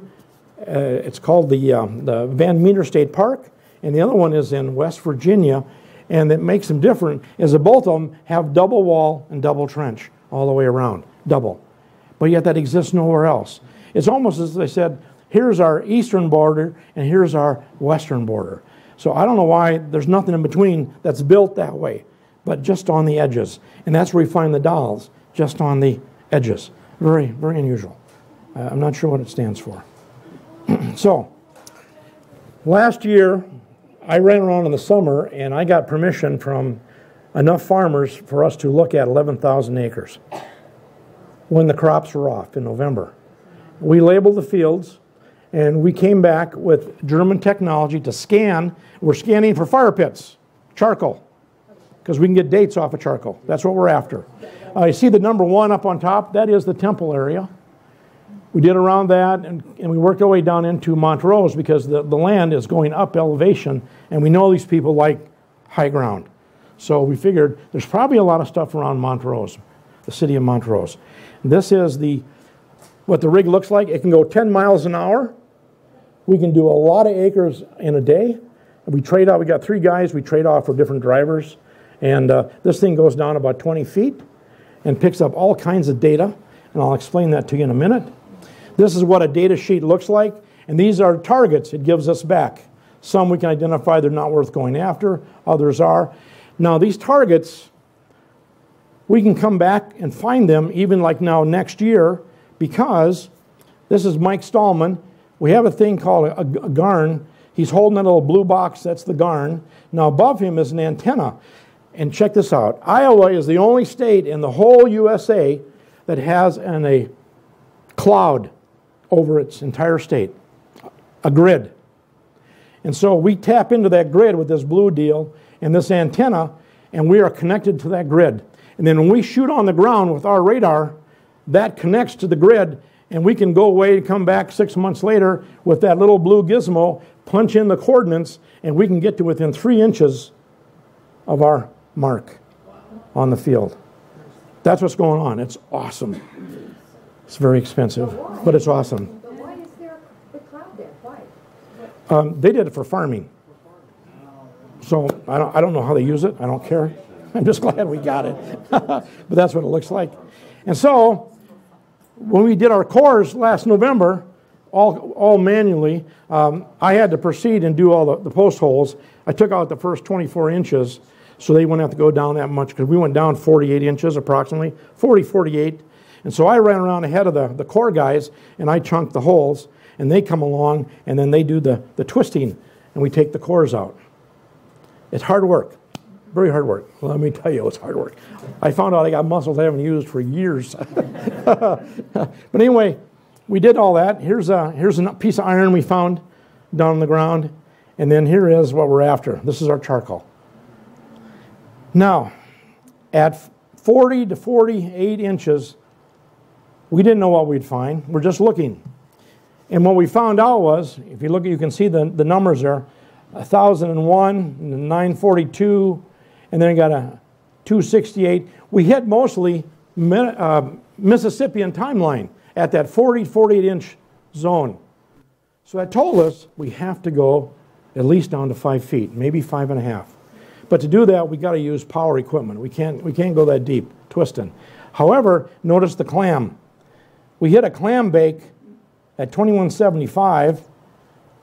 uh, it's called the, um, the Van Meter State Park, and the other one is in West Virginia. And that makes them different is that both of them have double wall and double trench all the way around, double. But yet that exists nowhere else. It's almost as they said, here's our eastern border and here's our western border. So I don't know why there's nothing in between that's built that way, but just on the edges. And that's where we find the dolls, just on the edges. Very, very unusual. Uh, I'm not sure what it stands for. so, last year, I ran around in the summer and I got permission from enough farmers for us to look at 11,000 acres when the crops were off in November. We labeled the fields and we came back with German technology to scan. We're scanning for fire pits, charcoal, because we can get dates off of charcoal. That's what we're after. Uh, you see the number one up on top? That is the temple area. We did around that and, and we worked our way down into Montrose because the, the land is going up elevation and we know these people like high ground. So we figured there's probably a lot of stuff around Montrose, the city of Montrose. This is the what the rig looks like. It can go 10 miles an hour. We can do a lot of acres in a day. We trade off, we got three guys, we trade off for different drivers. And uh, this thing goes down about 20 feet and picks up all kinds of data. And I'll explain that to you in a minute. This is what a data sheet looks like. And these are targets it gives us back. Some we can identify they're not worth going after, others are. Now, these targets, we can come back and find them even like now next year because this is Mike Stallman. We have a thing called a, a, garn. He's holding that little blue box, that's the garn. Now, above him is an antenna. And check this out Iowa is the only state in the whole USA that has an, a cloud over its entire state, a grid. And so we tap into that grid with this blue deal and this antenna, and we are connected to that grid. And then when we shoot on the ground with our radar, that connects to the grid, and we can go away and come back six months later with that little blue gizmo, punch in the coordinates, and we can get to within three inches of our mark on the field. That's what's going on. It's awesome. It's very expensive, but it's awesome. But why is there the cloud there? Why? Um, they did it for farming. So I don't, I don't know how they use it. I don't care. I'm just glad we got it. but that's what it looks like. And so when we did our cores last November, all, all manually, um, I had to proceed and do all the, the post holes. I took out the first 24 inches so they wouldn't have to go down that much because we went down 48 inches approximately, 40, 48. And so I ran around ahead of the, the core guys and I chunked the holes and they come along and then they do the, the twisting and we take the cores out. It's hard work, very hard work. Let me tell you, it's hard work. I found out I got muscles I haven't used for years. but anyway, we did all that. Here's a, here's a piece of iron we found down on the ground. And then here is what we're after. This is our charcoal. Now, at 40 to 48 inches, we didn't know what we'd find. We're just looking. And what we found out was, if you look, you can see the, the numbers there 1,001, 942, and then got a 268. We hit mostly uh, Mississippian timeline at that 40, 48 inch zone. So that told us we have to go at least down to five feet, maybe five and a half. But to do that, we got to use power equipment. We can't, we can't go that deep, twisting. However, notice the clam. We hit a clam bake at 2175,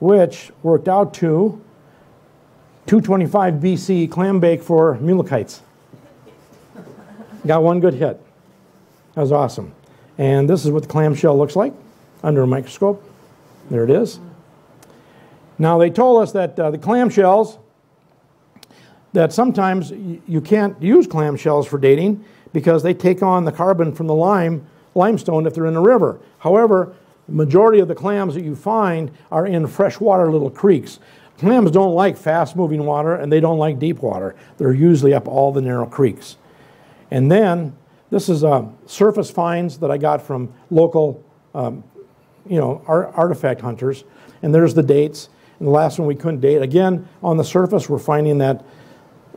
which worked out to 225 BC clam bake for mulekites. Got one good hit. That was awesome. And this is what the clamshell looks like under a microscope. There it is. Now, they told us that uh, the clamshells, that sometimes you can't use clamshells for dating because they take on the carbon from the lime, limestone if they're in a river. However, the majority of the clams that you find are in freshwater little creeks. Clams don't like fast moving water and they don't like deep water. They're usually up all the narrow creeks. And then this is uh, surface finds that I got from local, um, you know, art artifact hunters. And there's the dates. And the last one we couldn't date. Again, on the surface, we're finding that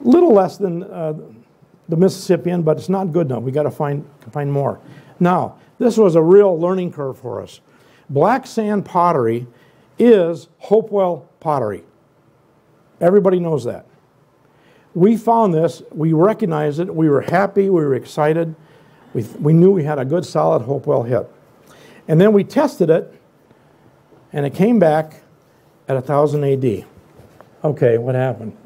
little less than uh, the Mississippian, but it's not good enough. We got to find find more. Now, this was a real learning curve for us. Black sand pottery is Hopewell pottery. Everybody knows that. We found this, we recognized it, we were happy, we were excited. We, we knew we had a good solid Hopewell hit. And then we tested it, and it came back at 1000 AD. Okay, what happened?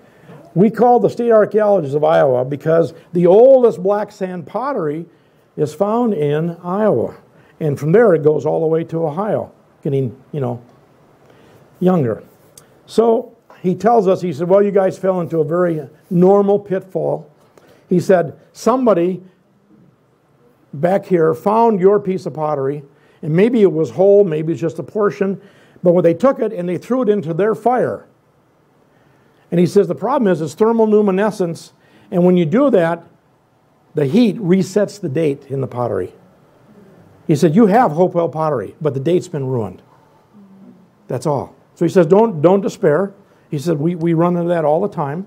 We called the state archaeologists of Iowa because the oldest black sand pottery is found in Iowa. And from there it goes all the way to Ohio, getting, you know, younger. So he tells us, he said, Well, you guys fell into a very normal pitfall. He said, somebody back here found your piece of pottery, and maybe it was whole, maybe it's just a portion, but when they took it and they threw it into their fire. And he says the problem is it's thermal luminescence, and when you do that, the heat resets the date in the pottery. He said, You have Hopewell pottery, but the date's been ruined. That's all. So he says, Don't, don't despair. He said, we, we run into that all the time.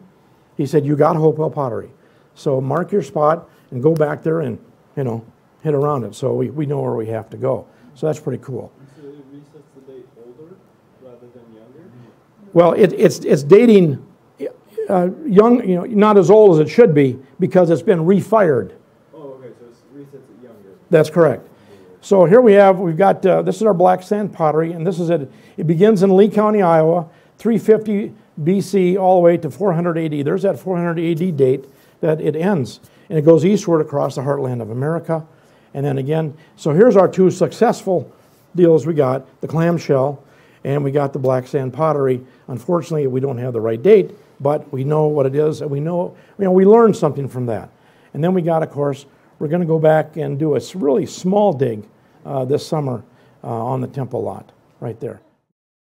He said, You got Hopewell pottery. So mark your spot and go back there and, you know, hit around it so we, we know where we have to go. So that's pretty cool. So it resets the date older rather than younger? Well, it, it's, it's dating uh, young, you know, not as old as it should be because it's been refired. Oh, okay, so it resets it younger. That's correct. So here we have, we've got, uh, this is our black sand pottery, and this is it. It begins in Lee County, Iowa, 350 BC all the way to 400 AD. There's that 400 AD date that it ends. And it goes eastward across the heartland of America. And then again, so here's our two successful deals we got the clamshell and we got the black sand pottery. Unfortunately, we don't have the right date, but we know what it is, and we know, you know, we learned something from that. And then we got, of course, we're going to go back and do a really small dig uh, this summer uh, on the temple lot right there.